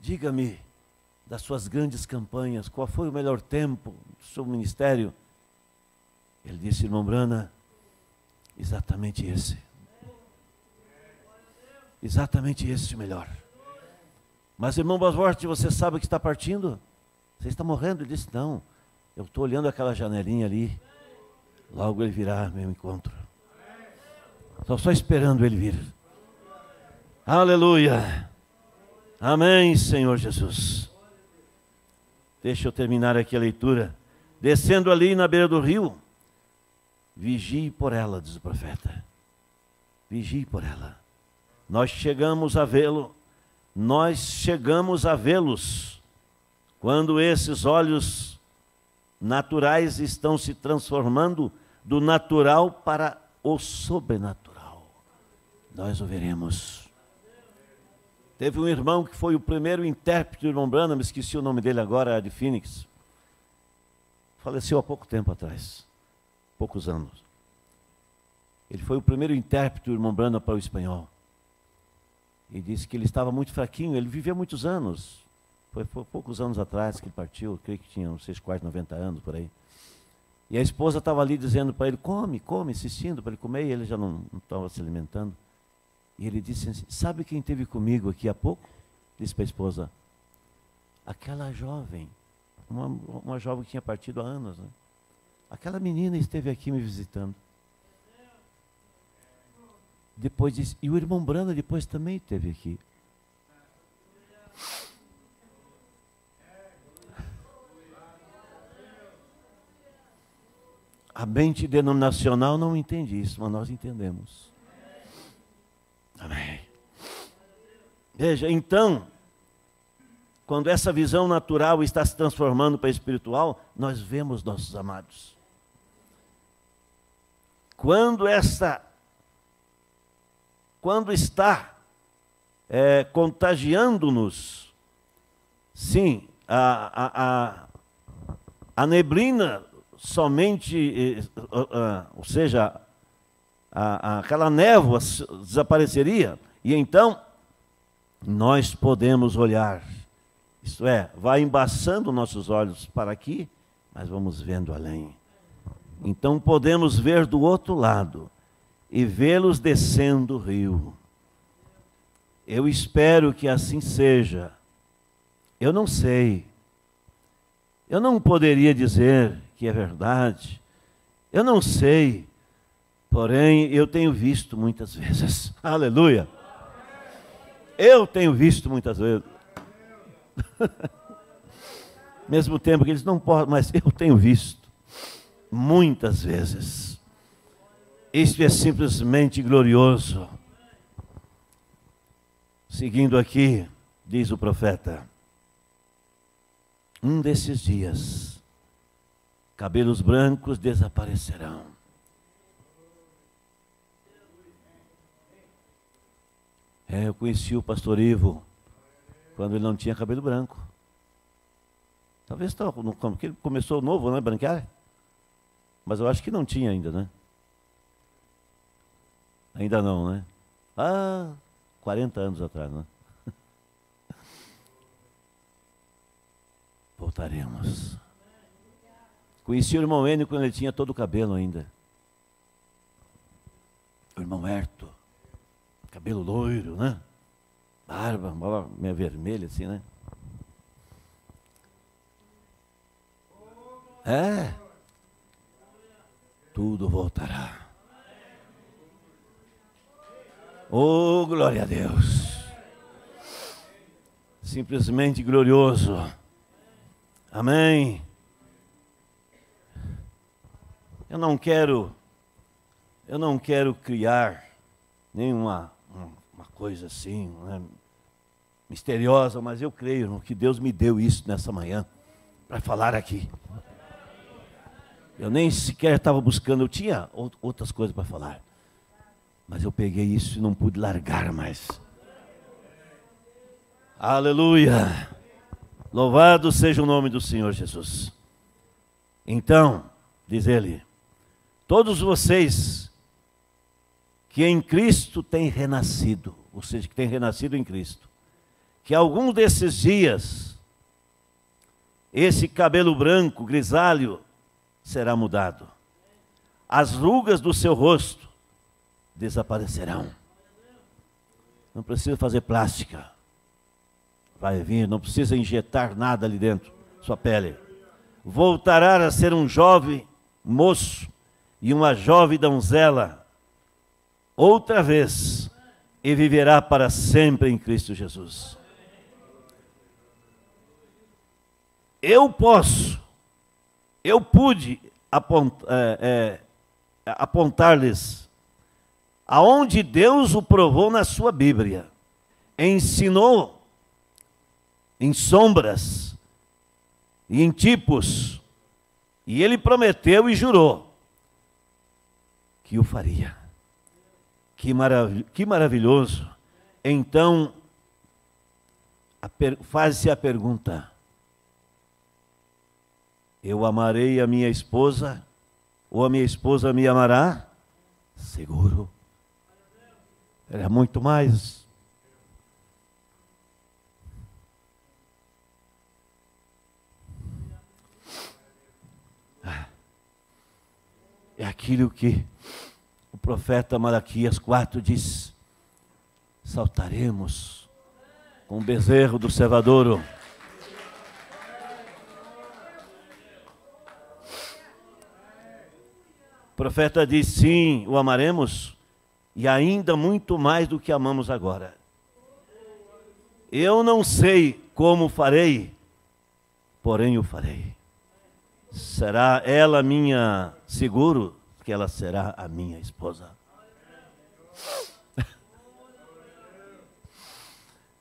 diga-me, das suas grandes campanhas, qual foi o melhor tempo do seu ministério? Ele disse, irmão Brana, exatamente esse. Exatamente esse o melhor. Mas, irmão Basvorte, você sabe que está partindo? Você está morrendo? Ele disse, não. Eu estou olhando aquela janelinha ali. Logo ele virá meu encontro. Estou só esperando ele vir. Aleluia. Amém, Senhor Jesus. Deixa eu terminar aqui a leitura. Descendo ali na beira do rio, Vigie por ela, diz o profeta. Vigie por ela. Nós chegamos a vê-lo, nós chegamos a vê-los quando esses olhos naturais estão se transformando do natural para o sobrenatural. Nós o veremos. Teve um irmão que foi o primeiro intérprete do irmão Branham, esqueci o nome dele agora, de Phoenix. Faleceu há pouco tempo atrás poucos anos. Ele foi o primeiro intérprete do irmão Branda para o espanhol. E disse que ele estava muito fraquinho, ele viveu muitos anos. Foi, foi poucos anos atrás que ele partiu, creio que tinha uns 6, quase 90 anos por aí. E a esposa estava ali dizendo para ele: come, come, insistindo para ele comer, e ele já não, estava se alimentando. E ele disse assim: Sabe quem teve comigo aqui há pouco? Disse para a esposa: Aquela jovem, uma, uma jovem que tinha partido há anos. Né? Aquela menina esteve aqui me visitando. Depois disse, e o irmão Branda depois também esteve aqui. A mente denominacional não entende isso, mas nós entendemos. Amém. Veja, então, quando essa visão natural está se transformando para espiritual, nós vemos nossos amados. Quando essa, quando está é, contagiando-nos, sim, a, a, a, a, neblina somente, ou seja, aquela névoa desapareceria, e então nós podemos olhar. Isto é, vai embaçando nossos olhos para aqui, mas vamos vendo além. Então podemos ver do outro lado e vê-los descendo o rio. Eu espero que assim seja. Eu não sei. Eu não poderia dizer que é verdade. Eu não sei. Porém, eu tenho visto muitas vezes. Aleluia. Eu tenho visto muitas vezes. Mesmo tempo que eles não podem, mas eu tenho visto muitas vezes. Isto é simplesmente glorioso. Seguindo aqui, diz o profeta: um desses dias, cabelos brancos desaparecerão. É, eu conheci o pastor Ivo quando ele não tinha cabelo branco. Talvez está no ele começou novo, né, branquear? Mas eu acho que não tinha ainda, né? Ainda não, né? Ah, 40 anos atrás, né? Voltaremos. Conheci o irmão Enio quando ele tinha todo o cabelo ainda. O irmão Herto. Cabelo loiro, né? Barba, barba meio vermelha assim, né? É tudo voltará. Oh, glória a Deus! Simplesmente glorioso. Amém. Eu não quero, eu não quero criar nenhuma uma coisa assim, né, misteriosa, mas eu creio no que Deus me deu isso nessa manhã para falar aqui. Eu nem sequer estava buscando, eu tinha outras coisas para falar. Mas eu peguei isso e não pude largar mais. Aleluia! Louvado seja o nome do Senhor Jesus. Então, diz ele, todos vocês que em Cristo têm renascido, ou seja, que têm renascido em Cristo, que algum desses dias, esse cabelo branco, grisalho, será mudado. As rugas do seu rosto desaparecerão. Não precisa fazer plástica. Vai vir, não precisa injetar nada ali dentro, sua pele. Voltará a ser um jovem moço e uma jovem donzela, outra vez, e viverá para sempre em Cristo Jesus. Eu posso eu pude é, é, apontar-lhes aonde Deus o provou na sua Bíblia. Ensinou em sombras e em tipos. E ele prometeu e jurou que o faria. Que, marav que maravilhoso. Então, faz-se a pergunta: eu amarei a minha esposa, ou a minha esposa me amará? Seguro. Era muito mais. É aquilo que profeta Malaquias 4 diz: saltaremos com o bezerro do cevadouro. O profeta diz: sim, o amaremos, e ainda muito mais do que amamos agora. Eu não sei como farei, porém o farei. Será ela minha, seguro que ela será a minha esposa.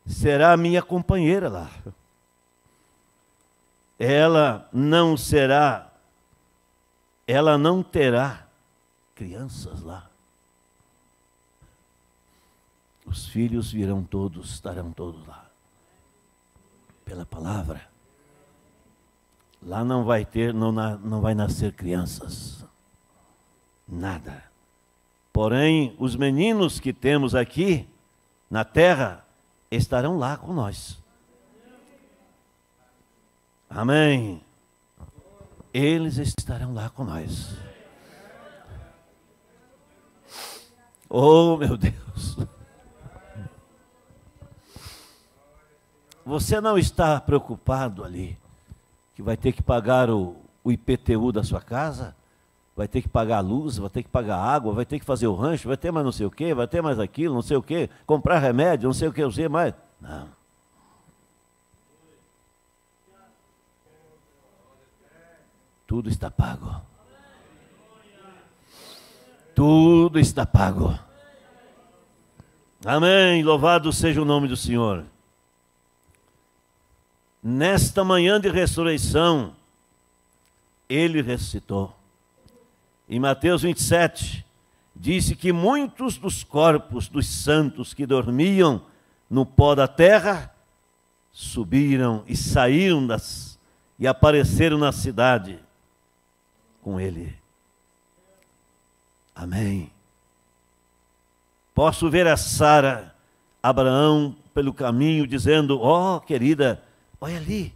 será minha companheira lá. Ela não será, ela não terá crianças lá. Os filhos virão todos, estarão todos lá. Pela palavra. Lá não vai ter, não, não vai nascer crianças. Nada. Porém, os meninos que temos aqui na terra estarão lá com nós. Amém. Eles estarão lá com nós. Oh, meu Deus. Você não está preocupado ali que vai ter que pagar o, o IPTU da sua casa? Vai ter que pagar a luz, vai ter que pagar a água, vai ter que fazer o rancho, vai ter mais não sei o quê, vai ter mais aquilo, não sei o quê, comprar remédio, não sei o que, não sei mais. Não. Tudo está pago. Tudo está pago. Amém. Louvado seja o nome do Senhor. Nesta manhã de ressurreição, ele ressuscitou. Em Mateus 27, disse que muitos dos corpos dos santos que dormiam no pó da terra subiram e saíram das e apareceram na cidade com ele. Amém. Posso ver a Sara, Abraão, pelo caminho, dizendo: Ó, oh, querida, olha ali.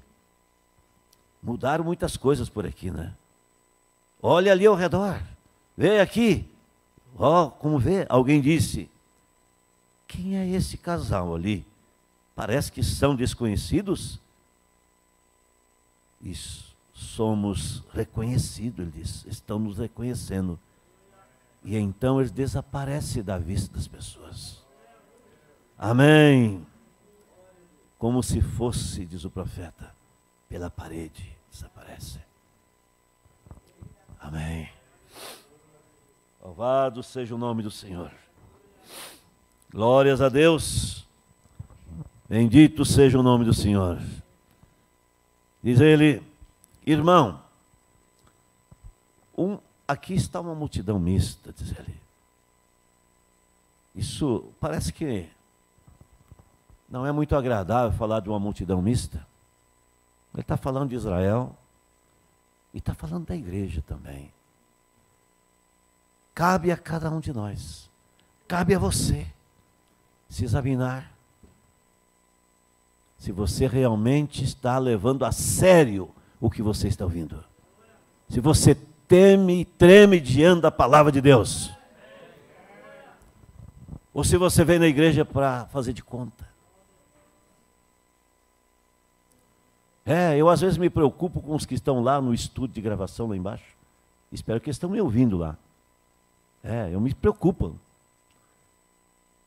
Mudaram muitas coisas por aqui, né? Olha ali ao redor. Vê aqui. Ó, oh, como vê? Alguém disse: Quem é esse casal ali? Parece que são desconhecidos. Somos reconhecidos, ele diz. Estão nos reconhecendo. E então eles desaparecem da vista das pessoas. Amém. Como se fosse, diz o profeta, pela parede. desaparece. Amém. Louvado seja o nome do Senhor. Glórias a Deus. Bendito seja o nome do Senhor. Diz ele, irmão, um, aqui está uma multidão mista, diz ele. Isso parece que não é muito agradável falar de uma multidão mista. Ele está falando de Israel e está falando da igreja também. Cabe a cada um de nós, cabe a você se examinar se você realmente está levando a sério o que você está ouvindo. Se você teme e treme diante da palavra de Deus. Ou se você vem na igreja para fazer de conta. É, eu às vezes me preocupo com os que estão lá no estúdio de gravação lá embaixo. Espero que estão me ouvindo lá. É, eu me preocupo.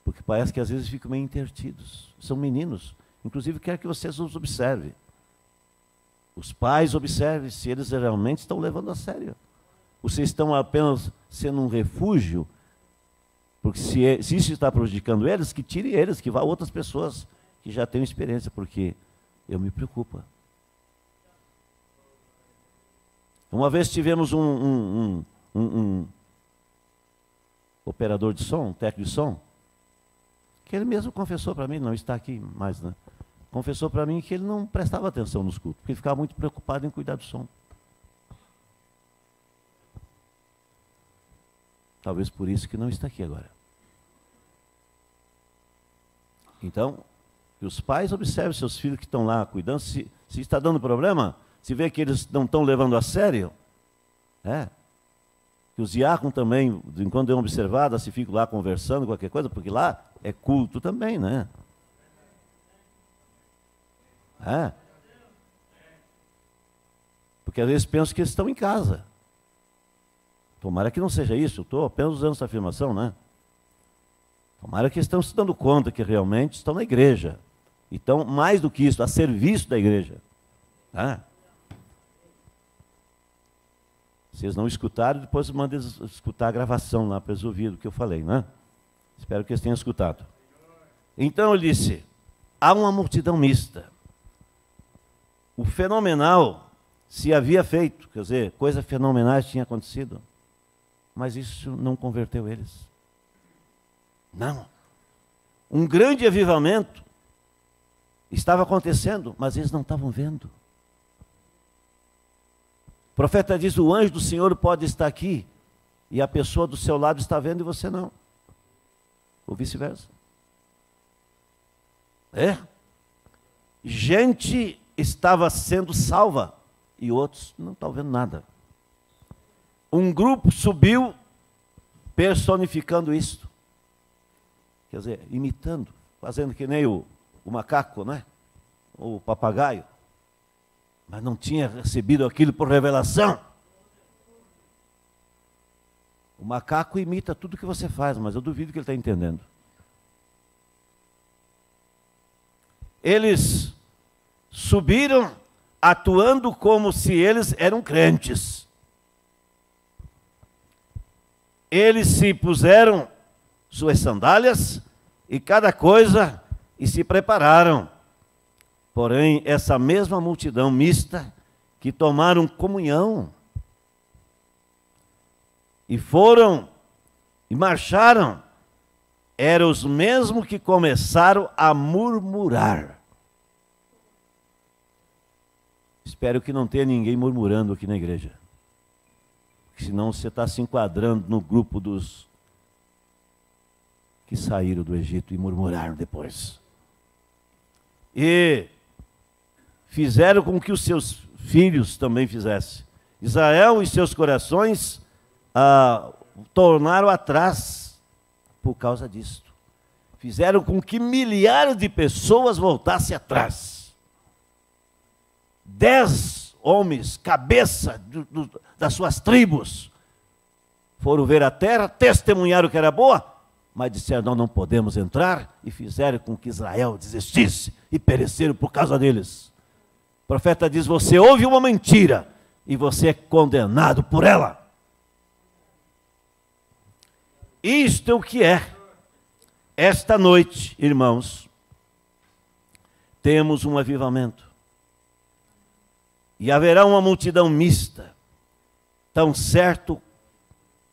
Porque parece que às vezes ficam meio intertidos. São meninos. Inclusive, quero que vocês os observem. Os pais observem se eles realmente estão levando a sério. Se estão apenas sendo um refúgio. Porque se, é, se isso está prejudicando eles, que tire eles, que vá outras pessoas que já têm experiência, porque eu me preocupo. Uma vez tivemos um, um, um, um operador de som, um técnico de som, que ele mesmo confessou para mim, não está aqui mais, né? Confessou para mim que ele não prestava atenção nos cultos, porque ele ficava muito preocupado em cuidar do som. Talvez por isso que não está aqui agora. Então, que os pais observem seus filhos que estão lá cuidando, se, se está dando problema, se vê que eles não estão levando a sério, é. Que os diáconos também, enquanto dão observada, se ficam lá conversando, qualquer coisa, porque lá é culto também, né? É. Porque às vezes penso que eles estão em casa. Tomara que não seja isso, estou apenas usando essa afirmação, né? Tomara que estão se dando conta que realmente estão na igreja. Então, mais do que isso, a serviço da igreja. Né? Eles não escutaram, depois mandem escutar a gravação lá para eles ouvirem o que eu falei, né? Espero que eles tenham escutado. Então ele disse: há uma multidão mista. O fenomenal se havia feito, quer dizer, coisas fenomenais tinham acontecido, mas isso não converteu eles. Não. Um grande avivamento estava acontecendo, mas eles não estavam vendo. O profeta diz: o anjo do Senhor pode estar aqui, e a pessoa do seu lado está vendo e você não. Ou vice-versa. É. Gente estava sendo salva e outros não estão vendo nada. Um grupo subiu personificando isto. Quer dizer, imitando, fazendo que nem o, o macaco, né? O papagaio mas não tinha recebido aquilo por revelação. O macaco imita tudo que você faz, mas eu duvido que ele está entendendo. Eles subiram atuando como se eles eram crentes. Eles se puseram suas sandálias e cada coisa e se prepararam. Porém, essa mesma multidão mista que tomaram comunhão e foram e marcharam, eram os mesmos que começaram a murmurar. Espero que não tenha ninguém murmurando aqui na igreja. Senão você está se enquadrando no grupo dos que saíram do Egito e murmuraram depois. E fizeram com que os seus filhos também fizessem. Israel e seus corações ah, tornaram atrás por causa disto. Fizeram com que milhares de pessoas voltassem atrás. Dez homens, cabeça do, do, das suas tribos, foram ver a terra, testemunharam que era boa, mas disseram: não, não podemos entrar, e fizeram com que Israel desistisse e pereceram por causa deles profeta diz: Você ouve uma mentira e você é condenado por ela. Isto é o que é. Esta noite, irmãos, temos um avivamento. E haverá uma multidão mista, tão certo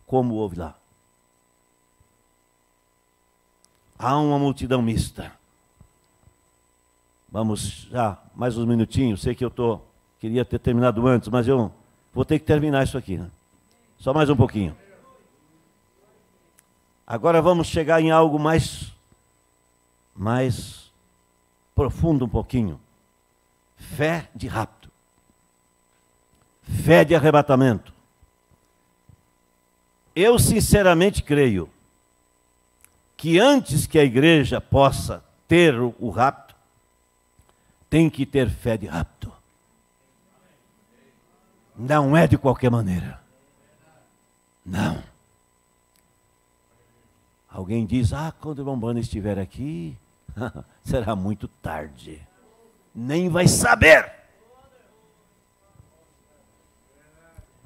como houve lá. Há uma multidão mista. Vamos já, mais uns minutinhos. Sei que eu tô, queria ter terminado antes, mas eu vou ter que terminar isso aqui. Né? Só mais um pouquinho. Agora vamos chegar em algo mais, mais profundo um pouquinho. Fé de rapto. Fé de arrebatamento. Eu sinceramente creio que antes que a igreja possa ter o rapto, tem que ter fé de rapto. Não é de qualquer maneira. Não. Alguém diz: Ah, quando o irmão Bano estiver aqui, será muito tarde. Nem vai saber.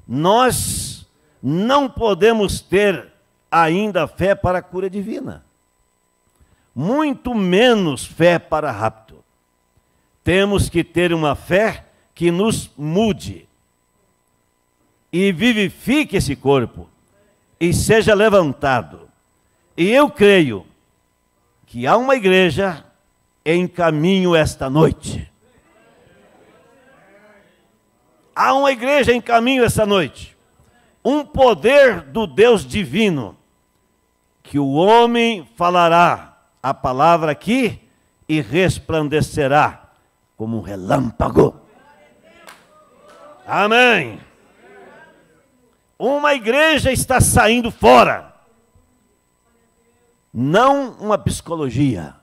Nós não podemos ter ainda fé para a cura divina, muito menos fé para rapto. Temos que ter uma fé que nos mude e vivifique esse corpo e seja levantado e eu creio que há uma igreja em caminho esta noite. Há uma igreja em caminho esta noite. Um poder do Deus divino, que o homem falará a palavra aqui e resplandecerá como um relâmpago. Amém. Uma igreja está saindo fora não uma psicologia,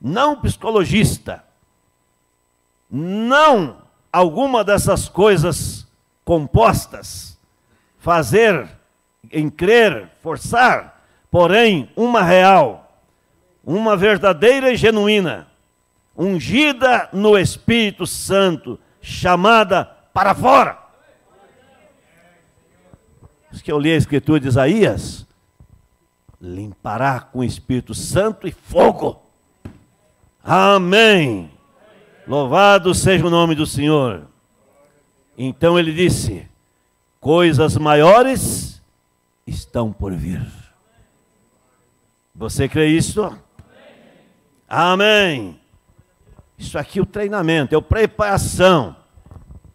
não um psicologista, não alguma dessas coisas compostas, fazer, em crer, forçar, porém uma real, uma verdadeira e genuína, ungida no Espírito Santo, chamada para fora. Isso que eu li a escritura de Isaías, limpará com o Espírito Santo e fogo. Amém. Louvado seja o nome do Senhor. Então ele disse: coisas maiores estão por vir. Você crê isso? Amém. Isso aqui é o treinamento, é a preparação.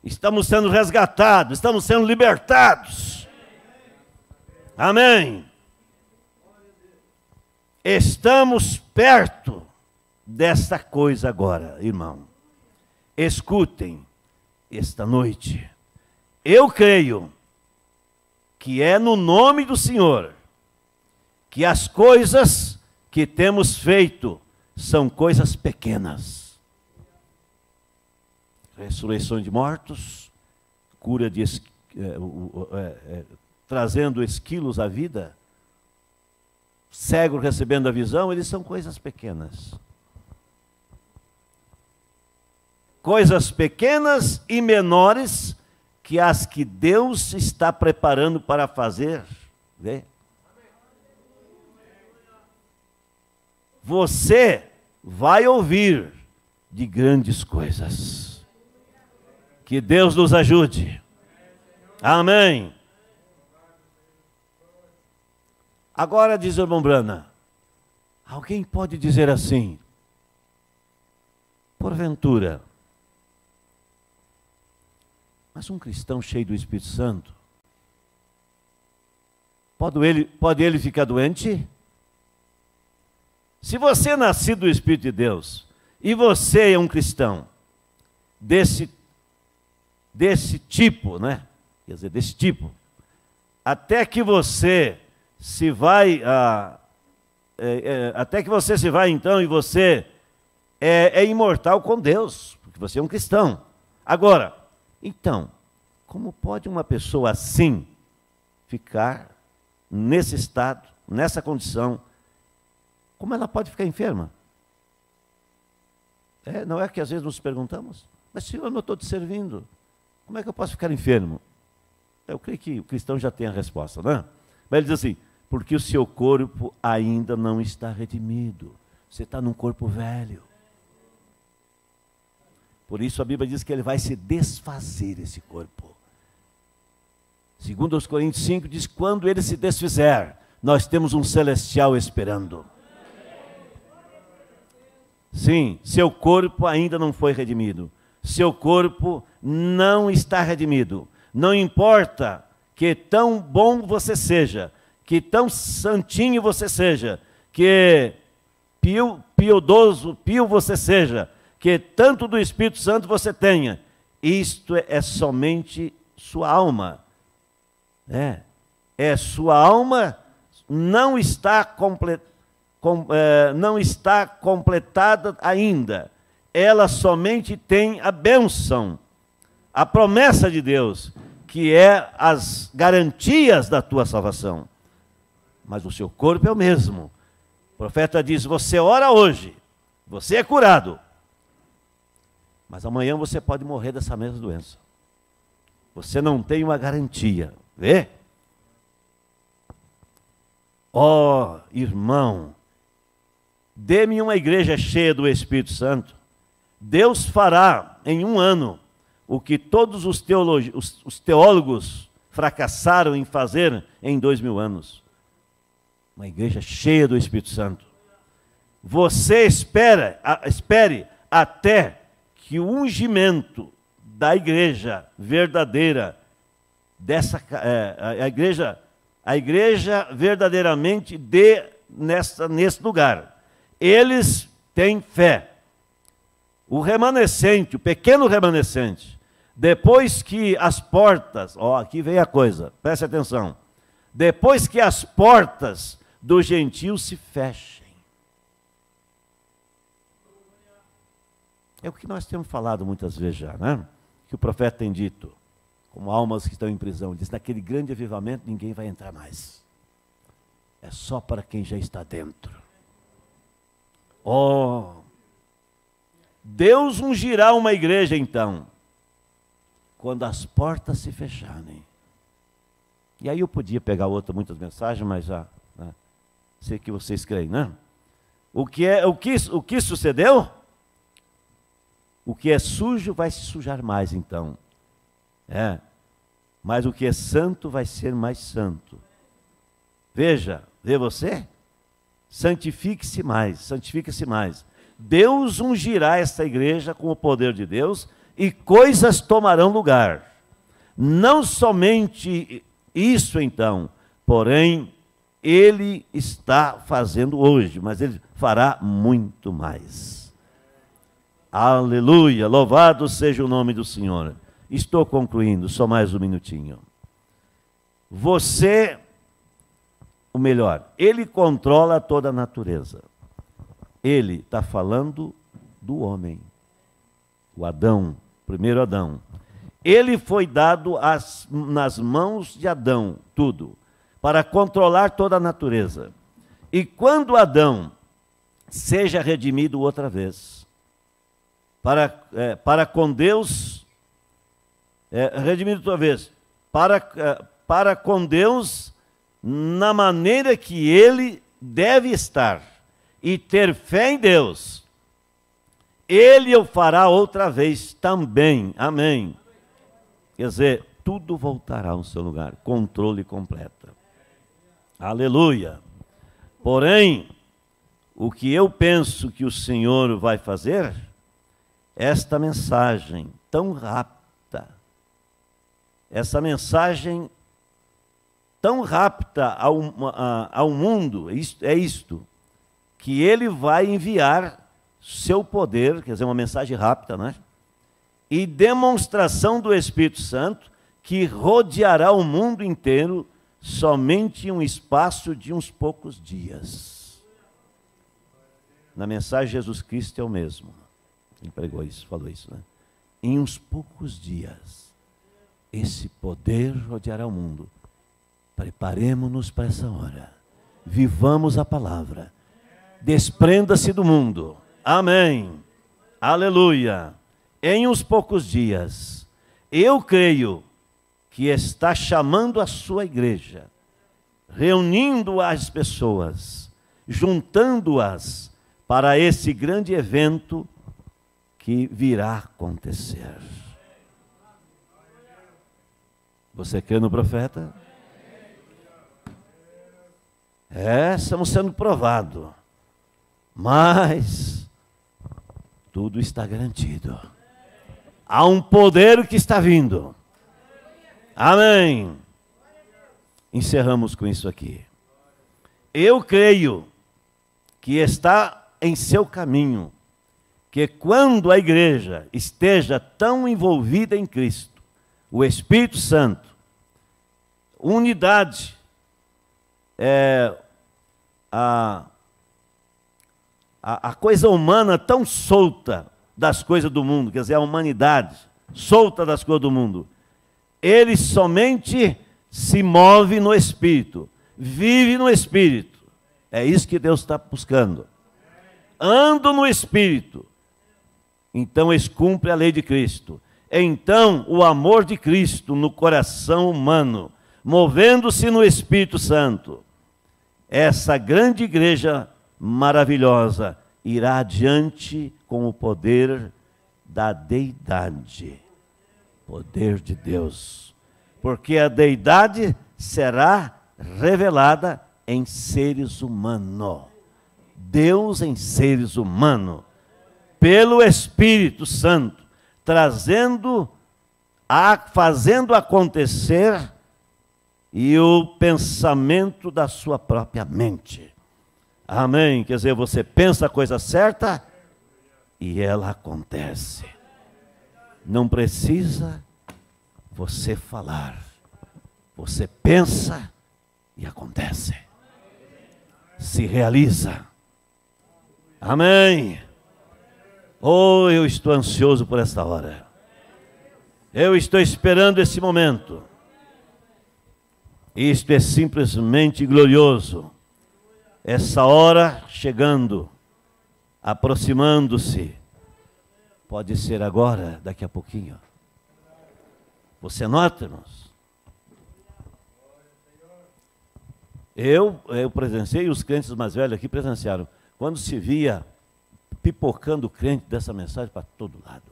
Estamos sendo resgatados, estamos sendo libertados. Amém. Estamos perto desta coisa agora, irmão. Escutem esta noite. Eu creio que é no nome do Senhor que as coisas que temos feito são coisas pequenas. Ressurreição de mortos, cura de é, é, é, trazendo esquilos à vida, cego recebendo a visão, eles são coisas pequenas. Coisas pequenas e menores que as que Deus está preparando para fazer. Vê? Você vai ouvir de grandes coisas. Que Deus nos ajude. Amém. Agora diz o irmão Brana, alguém pode dizer assim, porventura, mas um cristão cheio do Espírito Santo, pode ele, pode ele ficar doente? Se você é nascido do Espírito de Deus e você é um cristão desse, desse tipo, né? Quer dizer, desse tipo, até que você se vai, ah, é, é, até que você se vai então e você é, é imortal com Deus, porque você é um cristão. Agora, então, como pode uma pessoa assim ficar nesse estado, nessa condição? Como ela pode ficar enferma? É, não é que às vezes nos perguntamos? Mas, Senhor, eu não estou te servindo. Como é que eu posso ficar enfermo? Eu creio que o cristão já tem a resposta, não é? Mas ele diz assim: porque o seu corpo ainda não está redimido. Você está num corpo velho. Por isso a Bíblia diz que ele vai se desfazer esse corpo. Segundo os Coríntios 5 diz: quando ele se desfizer, nós temos um celestial esperando. Sim, seu corpo ainda não foi redimido. Seu corpo não está redimido. Não importa que tão bom você seja, que tão santinho você seja, que pio, piodoso, pio você seja, que tanto do Espírito Santo você tenha, isto é somente sua alma. É, é sua alma não está, comple, com, é, não está completada ainda. Ela somente tem a bênção a promessa de Deus, que é as garantias da tua salvação. Mas o seu corpo é o mesmo. O profeta diz: Você ora hoje, você é curado, mas amanhã você pode morrer dessa mesma doença. Você não tem uma garantia. Vê? Ó oh, irmão, dê-me uma igreja cheia do Espírito Santo. Deus fará em um ano o que todos os, os, os teólogos fracassaram em fazer em dois mil anos. Uma igreja cheia do Espírito Santo. Você espera, espere até que o ungimento da igreja verdadeira, dessa é, a igreja, a igreja verdadeiramente de nessa, nesse lugar. Eles têm fé. O remanescente, o pequeno remanescente, depois que as portas, ó, aqui vem a coisa, preste atenção. Depois que as portas do gentio se fechem. É o que nós temos falado muitas vezes já, né? Que o profeta tem dito, como almas que estão em prisão, diz: naquele grande avivamento ninguém vai entrar mais. É só para quem já está dentro. Oh, Deus ungirá uma igreja então quando as portas se fecharem. E aí eu podia pegar outra, muitas mensagens, mas já né, sei que vocês creem, né? O que, é, o, que, o que sucedeu? O que é sujo vai se sujar mais, então. É. Mas o que é santo vai ser mais santo. Veja, vê você? Santifique-se mais, santifique-se mais. Deus ungirá esta igreja com o poder de Deus e coisas tomarão lugar. Não somente isso então, porém, ele está fazendo hoje, mas ele fará muito mais. Aleluia, louvado seja o nome do Senhor. Estou concluindo, só mais um minutinho. Você, o melhor, ele controla toda a natureza. Ele está falando do homem, o Adão, primeiro Adão. Ele foi dado as, nas mãos de Adão, tudo, para controlar toda a natureza. E quando Adão seja redimido outra vez, para, é, para com Deus, é, redimido outra vez, para, é, para com Deus na maneira que ele deve estar e ter fé em Deus ele o fará outra vez também. Amém. Quer dizer, tudo voltará ao seu lugar. Controle completo. Aleluia. Porém, o que eu penso que o Senhor vai fazer, esta mensagem tão rápida, essa mensagem tão rápida ao, ao mundo, é isto, que ele vai enviar seu poder, quer dizer, uma mensagem rápida, né? E demonstração do Espírito Santo que rodeará o mundo inteiro somente em um espaço de uns poucos dias. Na mensagem, Jesus Cristo é o mesmo. Ele pregou isso, falou isso, né? Em uns poucos dias, esse poder rodeará o mundo. Preparemos-nos para essa hora. Vivamos a palavra. Desprenda-se do mundo Amém. Aleluia. em uns poucos dias, eu creio que está chamando a sua igreja, reunindo as pessoas, juntando-as para esse grande evento que virá acontecer. Você crê no profeta? É, estamos sendo provados. Mas tudo está garantido. Há um poder que está vindo. Amém. Encerramos com isso aqui. Eu creio que está em seu caminho, que quando a igreja esteja tão envolvida em Cristo, o Espírito Santo, unidade, é, a, a, a coisa humana tão solta das coisas do mundo, quer dizer, a humanidade solta das coisas do mundo, ele somente se move no Espírito, vive no Espírito. É isso que Deus está buscando. Ando no Espírito. Então eles cumprem a lei de Cristo. Então o amor de Cristo no coração humano, movendo-se no Espírito Santo, essa grande igreja maravilhosa irá adiante com o poder da deidade, poder de Deus, porque a deidade será revelada em seres humanos. Deus em seres humanos, pelo Espírito Santo, trazendo, a, fazendo acontecer e o pensamento da sua própria mente. Amém? Quer dizer, você pensa a coisa certa e ela acontece. Não precisa você falar. Você pensa e acontece. Se realiza. Amém. Oh, eu estou ansioso por esta hora. Eu estou esperando esse momento. Isto é simplesmente glorioso. Essa hora chegando, aproximando-se. Pode ser agora, daqui a pouquinho. Você nota, irmãos? Eu, eu presenciei, os crentes mais velhos aqui presenciaram. Quando se via pipocando crente dessa mensagem para todo lado.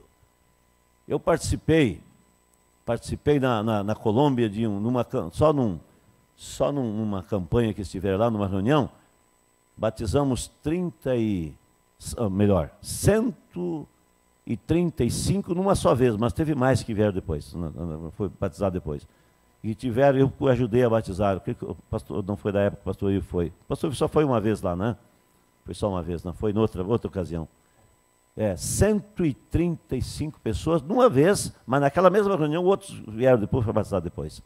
Eu participei, participei na, na, na Colômbia de um, numa, só, num, só numa campanha que estiver lá, numa reunião, batizamos 30 e, ah, melhor, 135 numa só vez, mas teve mais que vieram depois, foi batizado depois. E tiveram, eu ajudei a batizar, o pastor, não foi da época, o pastor Ivo foi. O pastor só foi uma vez lá, né? Foi só uma vez, não foi em outra, outra ocasião. É, 135 pessoas numa vez, mas naquela mesma reunião outros vieram depois para batizar depois.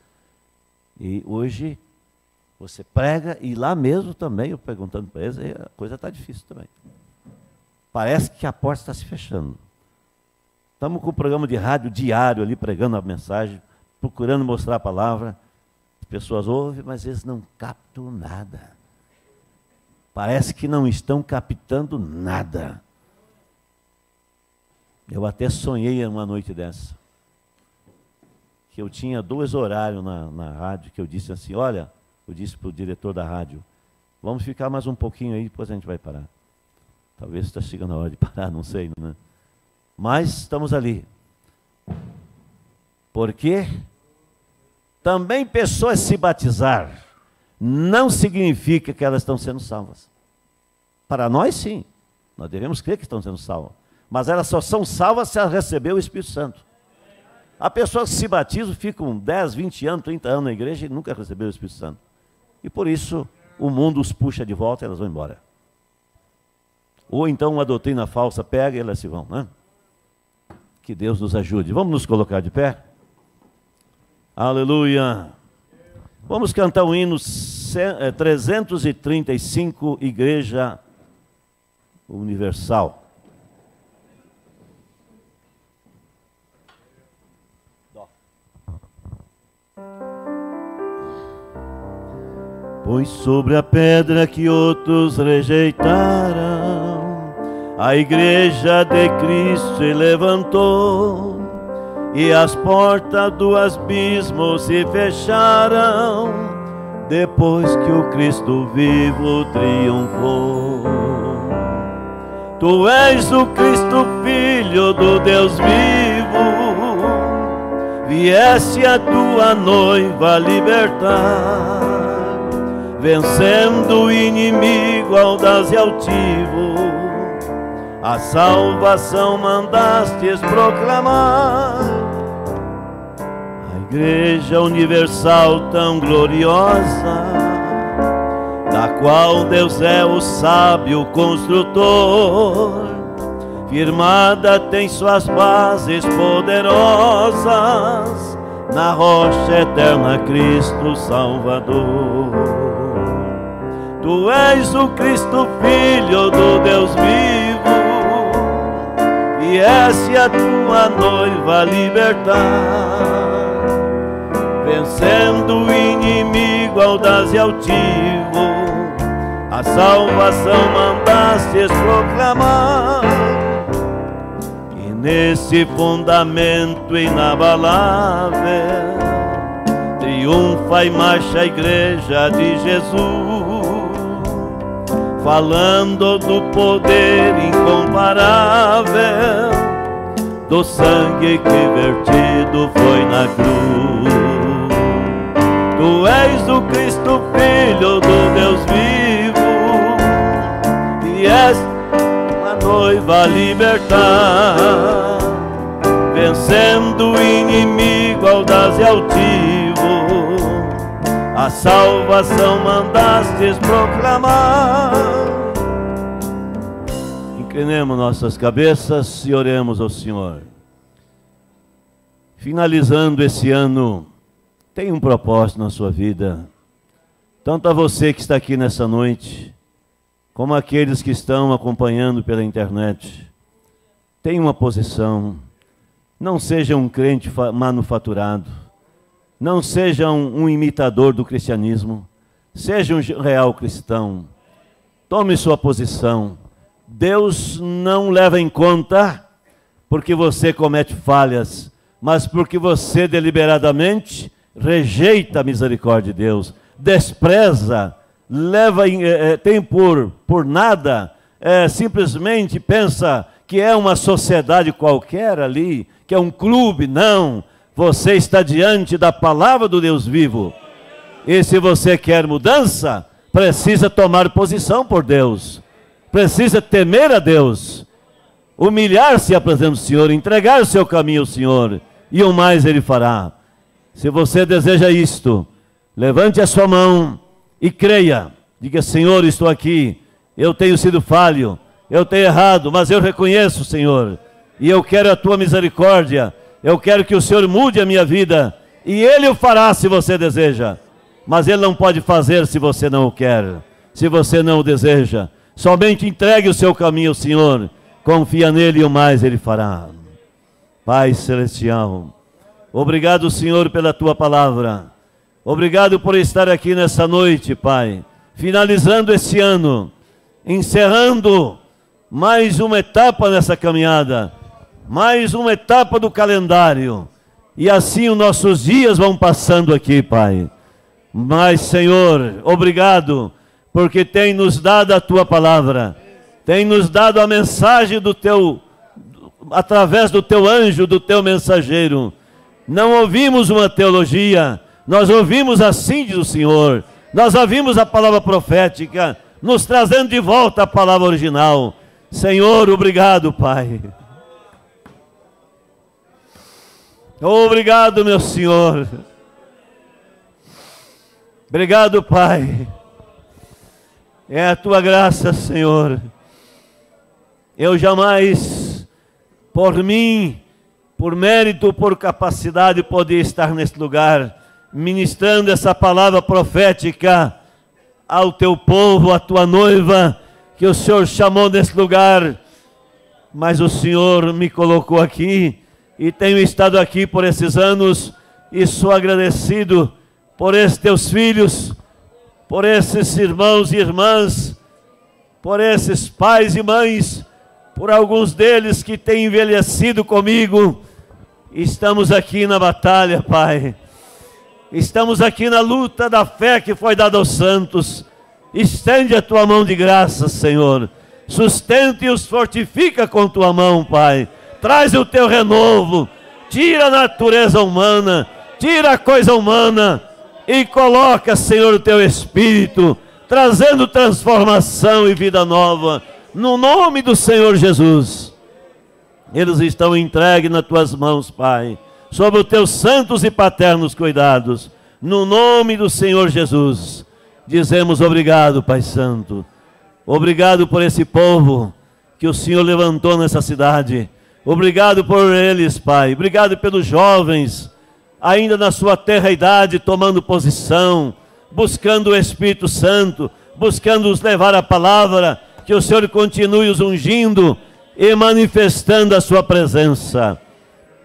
E hoje você prega e lá mesmo também, eu perguntando para eles, a coisa está difícil também. Parece que a porta está se fechando. Estamos com o programa de rádio diário ali pregando a mensagem, procurando mostrar a palavra. As pessoas ouvem, mas eles não captam nada parece que não estão captando nada. Eu até sonhei uma noite dessa. Que eu tinha dois horários na, na rádio, que eu disse assim, olha, eu disse para o diretor da rádio, vamos ficar mais um pouquinho aí, depois a gente vai parar. Talvez está chegando a hora de parar, não sei, né? Mas estamos ali. Porque também pessoas se batizar não significa que elas estão sendo salvas. Para nós, sim. Nós devemos crer que estão sendo salvas. Mas elas só são salvas se elas receberem o Espírito Santo. Há pessoas que se batizam, ficam 10, 20 anos, 30 anos na igreja e nunca receberam o Espírito Santo. E por isso o mundo os puxa de volta e elas vão embora. Ou então uma doutrina falsa pega e elas se vão. Né? Que Deus nos ajude. Vamos nos colocar de pé? Aleluia. Vamos cantar o hino 335, eh, Igreja Universal. Pois sobre a pedra que outros rejeitaram, a igreja de Cristo se levantou e as portas do abismo se fecharam depois que o Cristo vivo triunfou. Tu és o Cristo, Filho do Deus vivo, viesse a tua noiva libertar, vencendo o inimigo audaz e altivo a salvação mandastes proclamar. A Igreja Universal tão gloriosa, da qual Deus é o sábio construtor, firmada tem suas bases poderosas na rocha eterna Cristo Salvador. Tu és o Cristo, Filho do Deus vivo viesse a tua noiva libertar, vencendo o inimigo audaz e altivo, a salvação mandastes proclamar. E nesse fundamento inabalável, triunfa e marcha a igreja de Jesus falando do poder incomparável do sangue que vertido foi na cruz. Tu és o Cristo, Filho do Deus vivo, e és uma noiva libertar, vencendo o inimigo audaz e altivo a salvação mandastes proclamar. Inclinemos nossas cabeças e oremos ao Senhor. Finalizando esse ano, tem um propósito na sua vida. Tanto a você que está aqui nessa noite, como aqueles que estão acompanhando pela internet. Tem uma posição. Não seja um crente manufaturado não seja um, imitador do cristianismo. Seja um real cristão. Tome sua posição. Deus não leva em conta porque você comete falhas, mas porque você deliberadamente rejeita a misericórdia de Deus, despreza, leva é, tem por, por nada, é, simplesmente pensa que é uma sociedade qualquer ali, que é um clube, não. Você está diante da palavra do Deus vivo. E se você quer mudança, precisa tomar posição por Deus. Precisa temer a Deus. Humilhar-se à presença do Senhor, entregar o seu caminho ao Senhor, e o mais ele fará. Se você deseja isto, levante a sua mão e creia. Diga: Senhor, estou aqui. Eu tenho sido falho, eu tenho errado, mas eu reconheço, Senhor, e eu quero a tua misericórdia eu quero que o Senhor mude a minha vida. E Ele o fará se você deseja. Mas Ele não pode fazer se você não o quer. Se você não o deseja. Somente entregue o seu caminho ao Senhor. Confia nele e o mais Ele fará. Pai Celestial, obrigado, Senhor, pela tua palavra. Obrigado por estar aqui nessa noite, Pai. Finalizando esse ano. Encerrando mais uma etapa nessa caminhada mais uma etapa do calendário. E assim os nossos dias vão passando aqui, Pai. Mas, Senhor, obrigado, porque tem nos dado a tua palavra, tem nos dado a mensagem do teu, através do teu anjo, do teu mensageiro. Não ouvimos uma teologia, nós ouvimos assim diz o Senhor. Nós ouvimos a palavra profética, nos trazendo de volta a palavra original. Senhor, obrigado, Pai. Obrigado, meu Senhor. Obrigado, Pai. É a tua graça, Senhor. Eu jamais, por mim, por mérito, por capacidade, poder estar nesse lugar, ministrando essa palavra profética ao teu povo, à tua noiva, que o Senhor chamou nesse lugar. Mas o Senhor me colocou aqui e tenho estado aqui por esses anos e sou agradecido por esses teus filhos, por esses irmãos e irmãs, por esses pais e mães por alguns deles que têm envelhecido comigo. Estamos aqui na batalha, Pai. Estamos aqui na luta da fé que foi dada aos santos. Estende a tua mão de graça, Senhor. Sustente e os fortifica com tua mão, Pai. Traz o teu renovo. Tira a natureza humana, tira a coisa humana e coloca, Senhor, o teu espírito, trazendo transformação e vida nova no nome do Senhor Jesus. Eles estão entregues nas tuas mãos, Pai, sob os teus santos e paternos cuidados, no nome do Senhor Jesus. Dizemos obrigado, Pai Santo. Obrigado por esse povo que o Senhor levantou nessa cidade. Obrigado por eles, Pai. Obrigado pelos jovens, ainda na sua terra idade, tomando posição, buscando o Espírito Santo, buscando os levar a palavra que o Senhor continue os ungindo e manifestando a sua presença.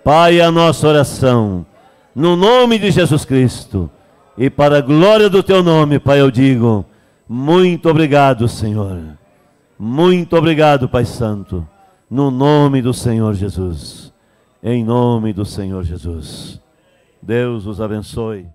Pai, a nossa oração, no nome de Jesus Cristo, e para a glória do teu nome, Pai, eu digo, muito obrigado, Senhor. Muito obrigado, Pai Santo, no nome do Senhor Jesus. Em nome do Senhor Jesus. Deus os abençoe.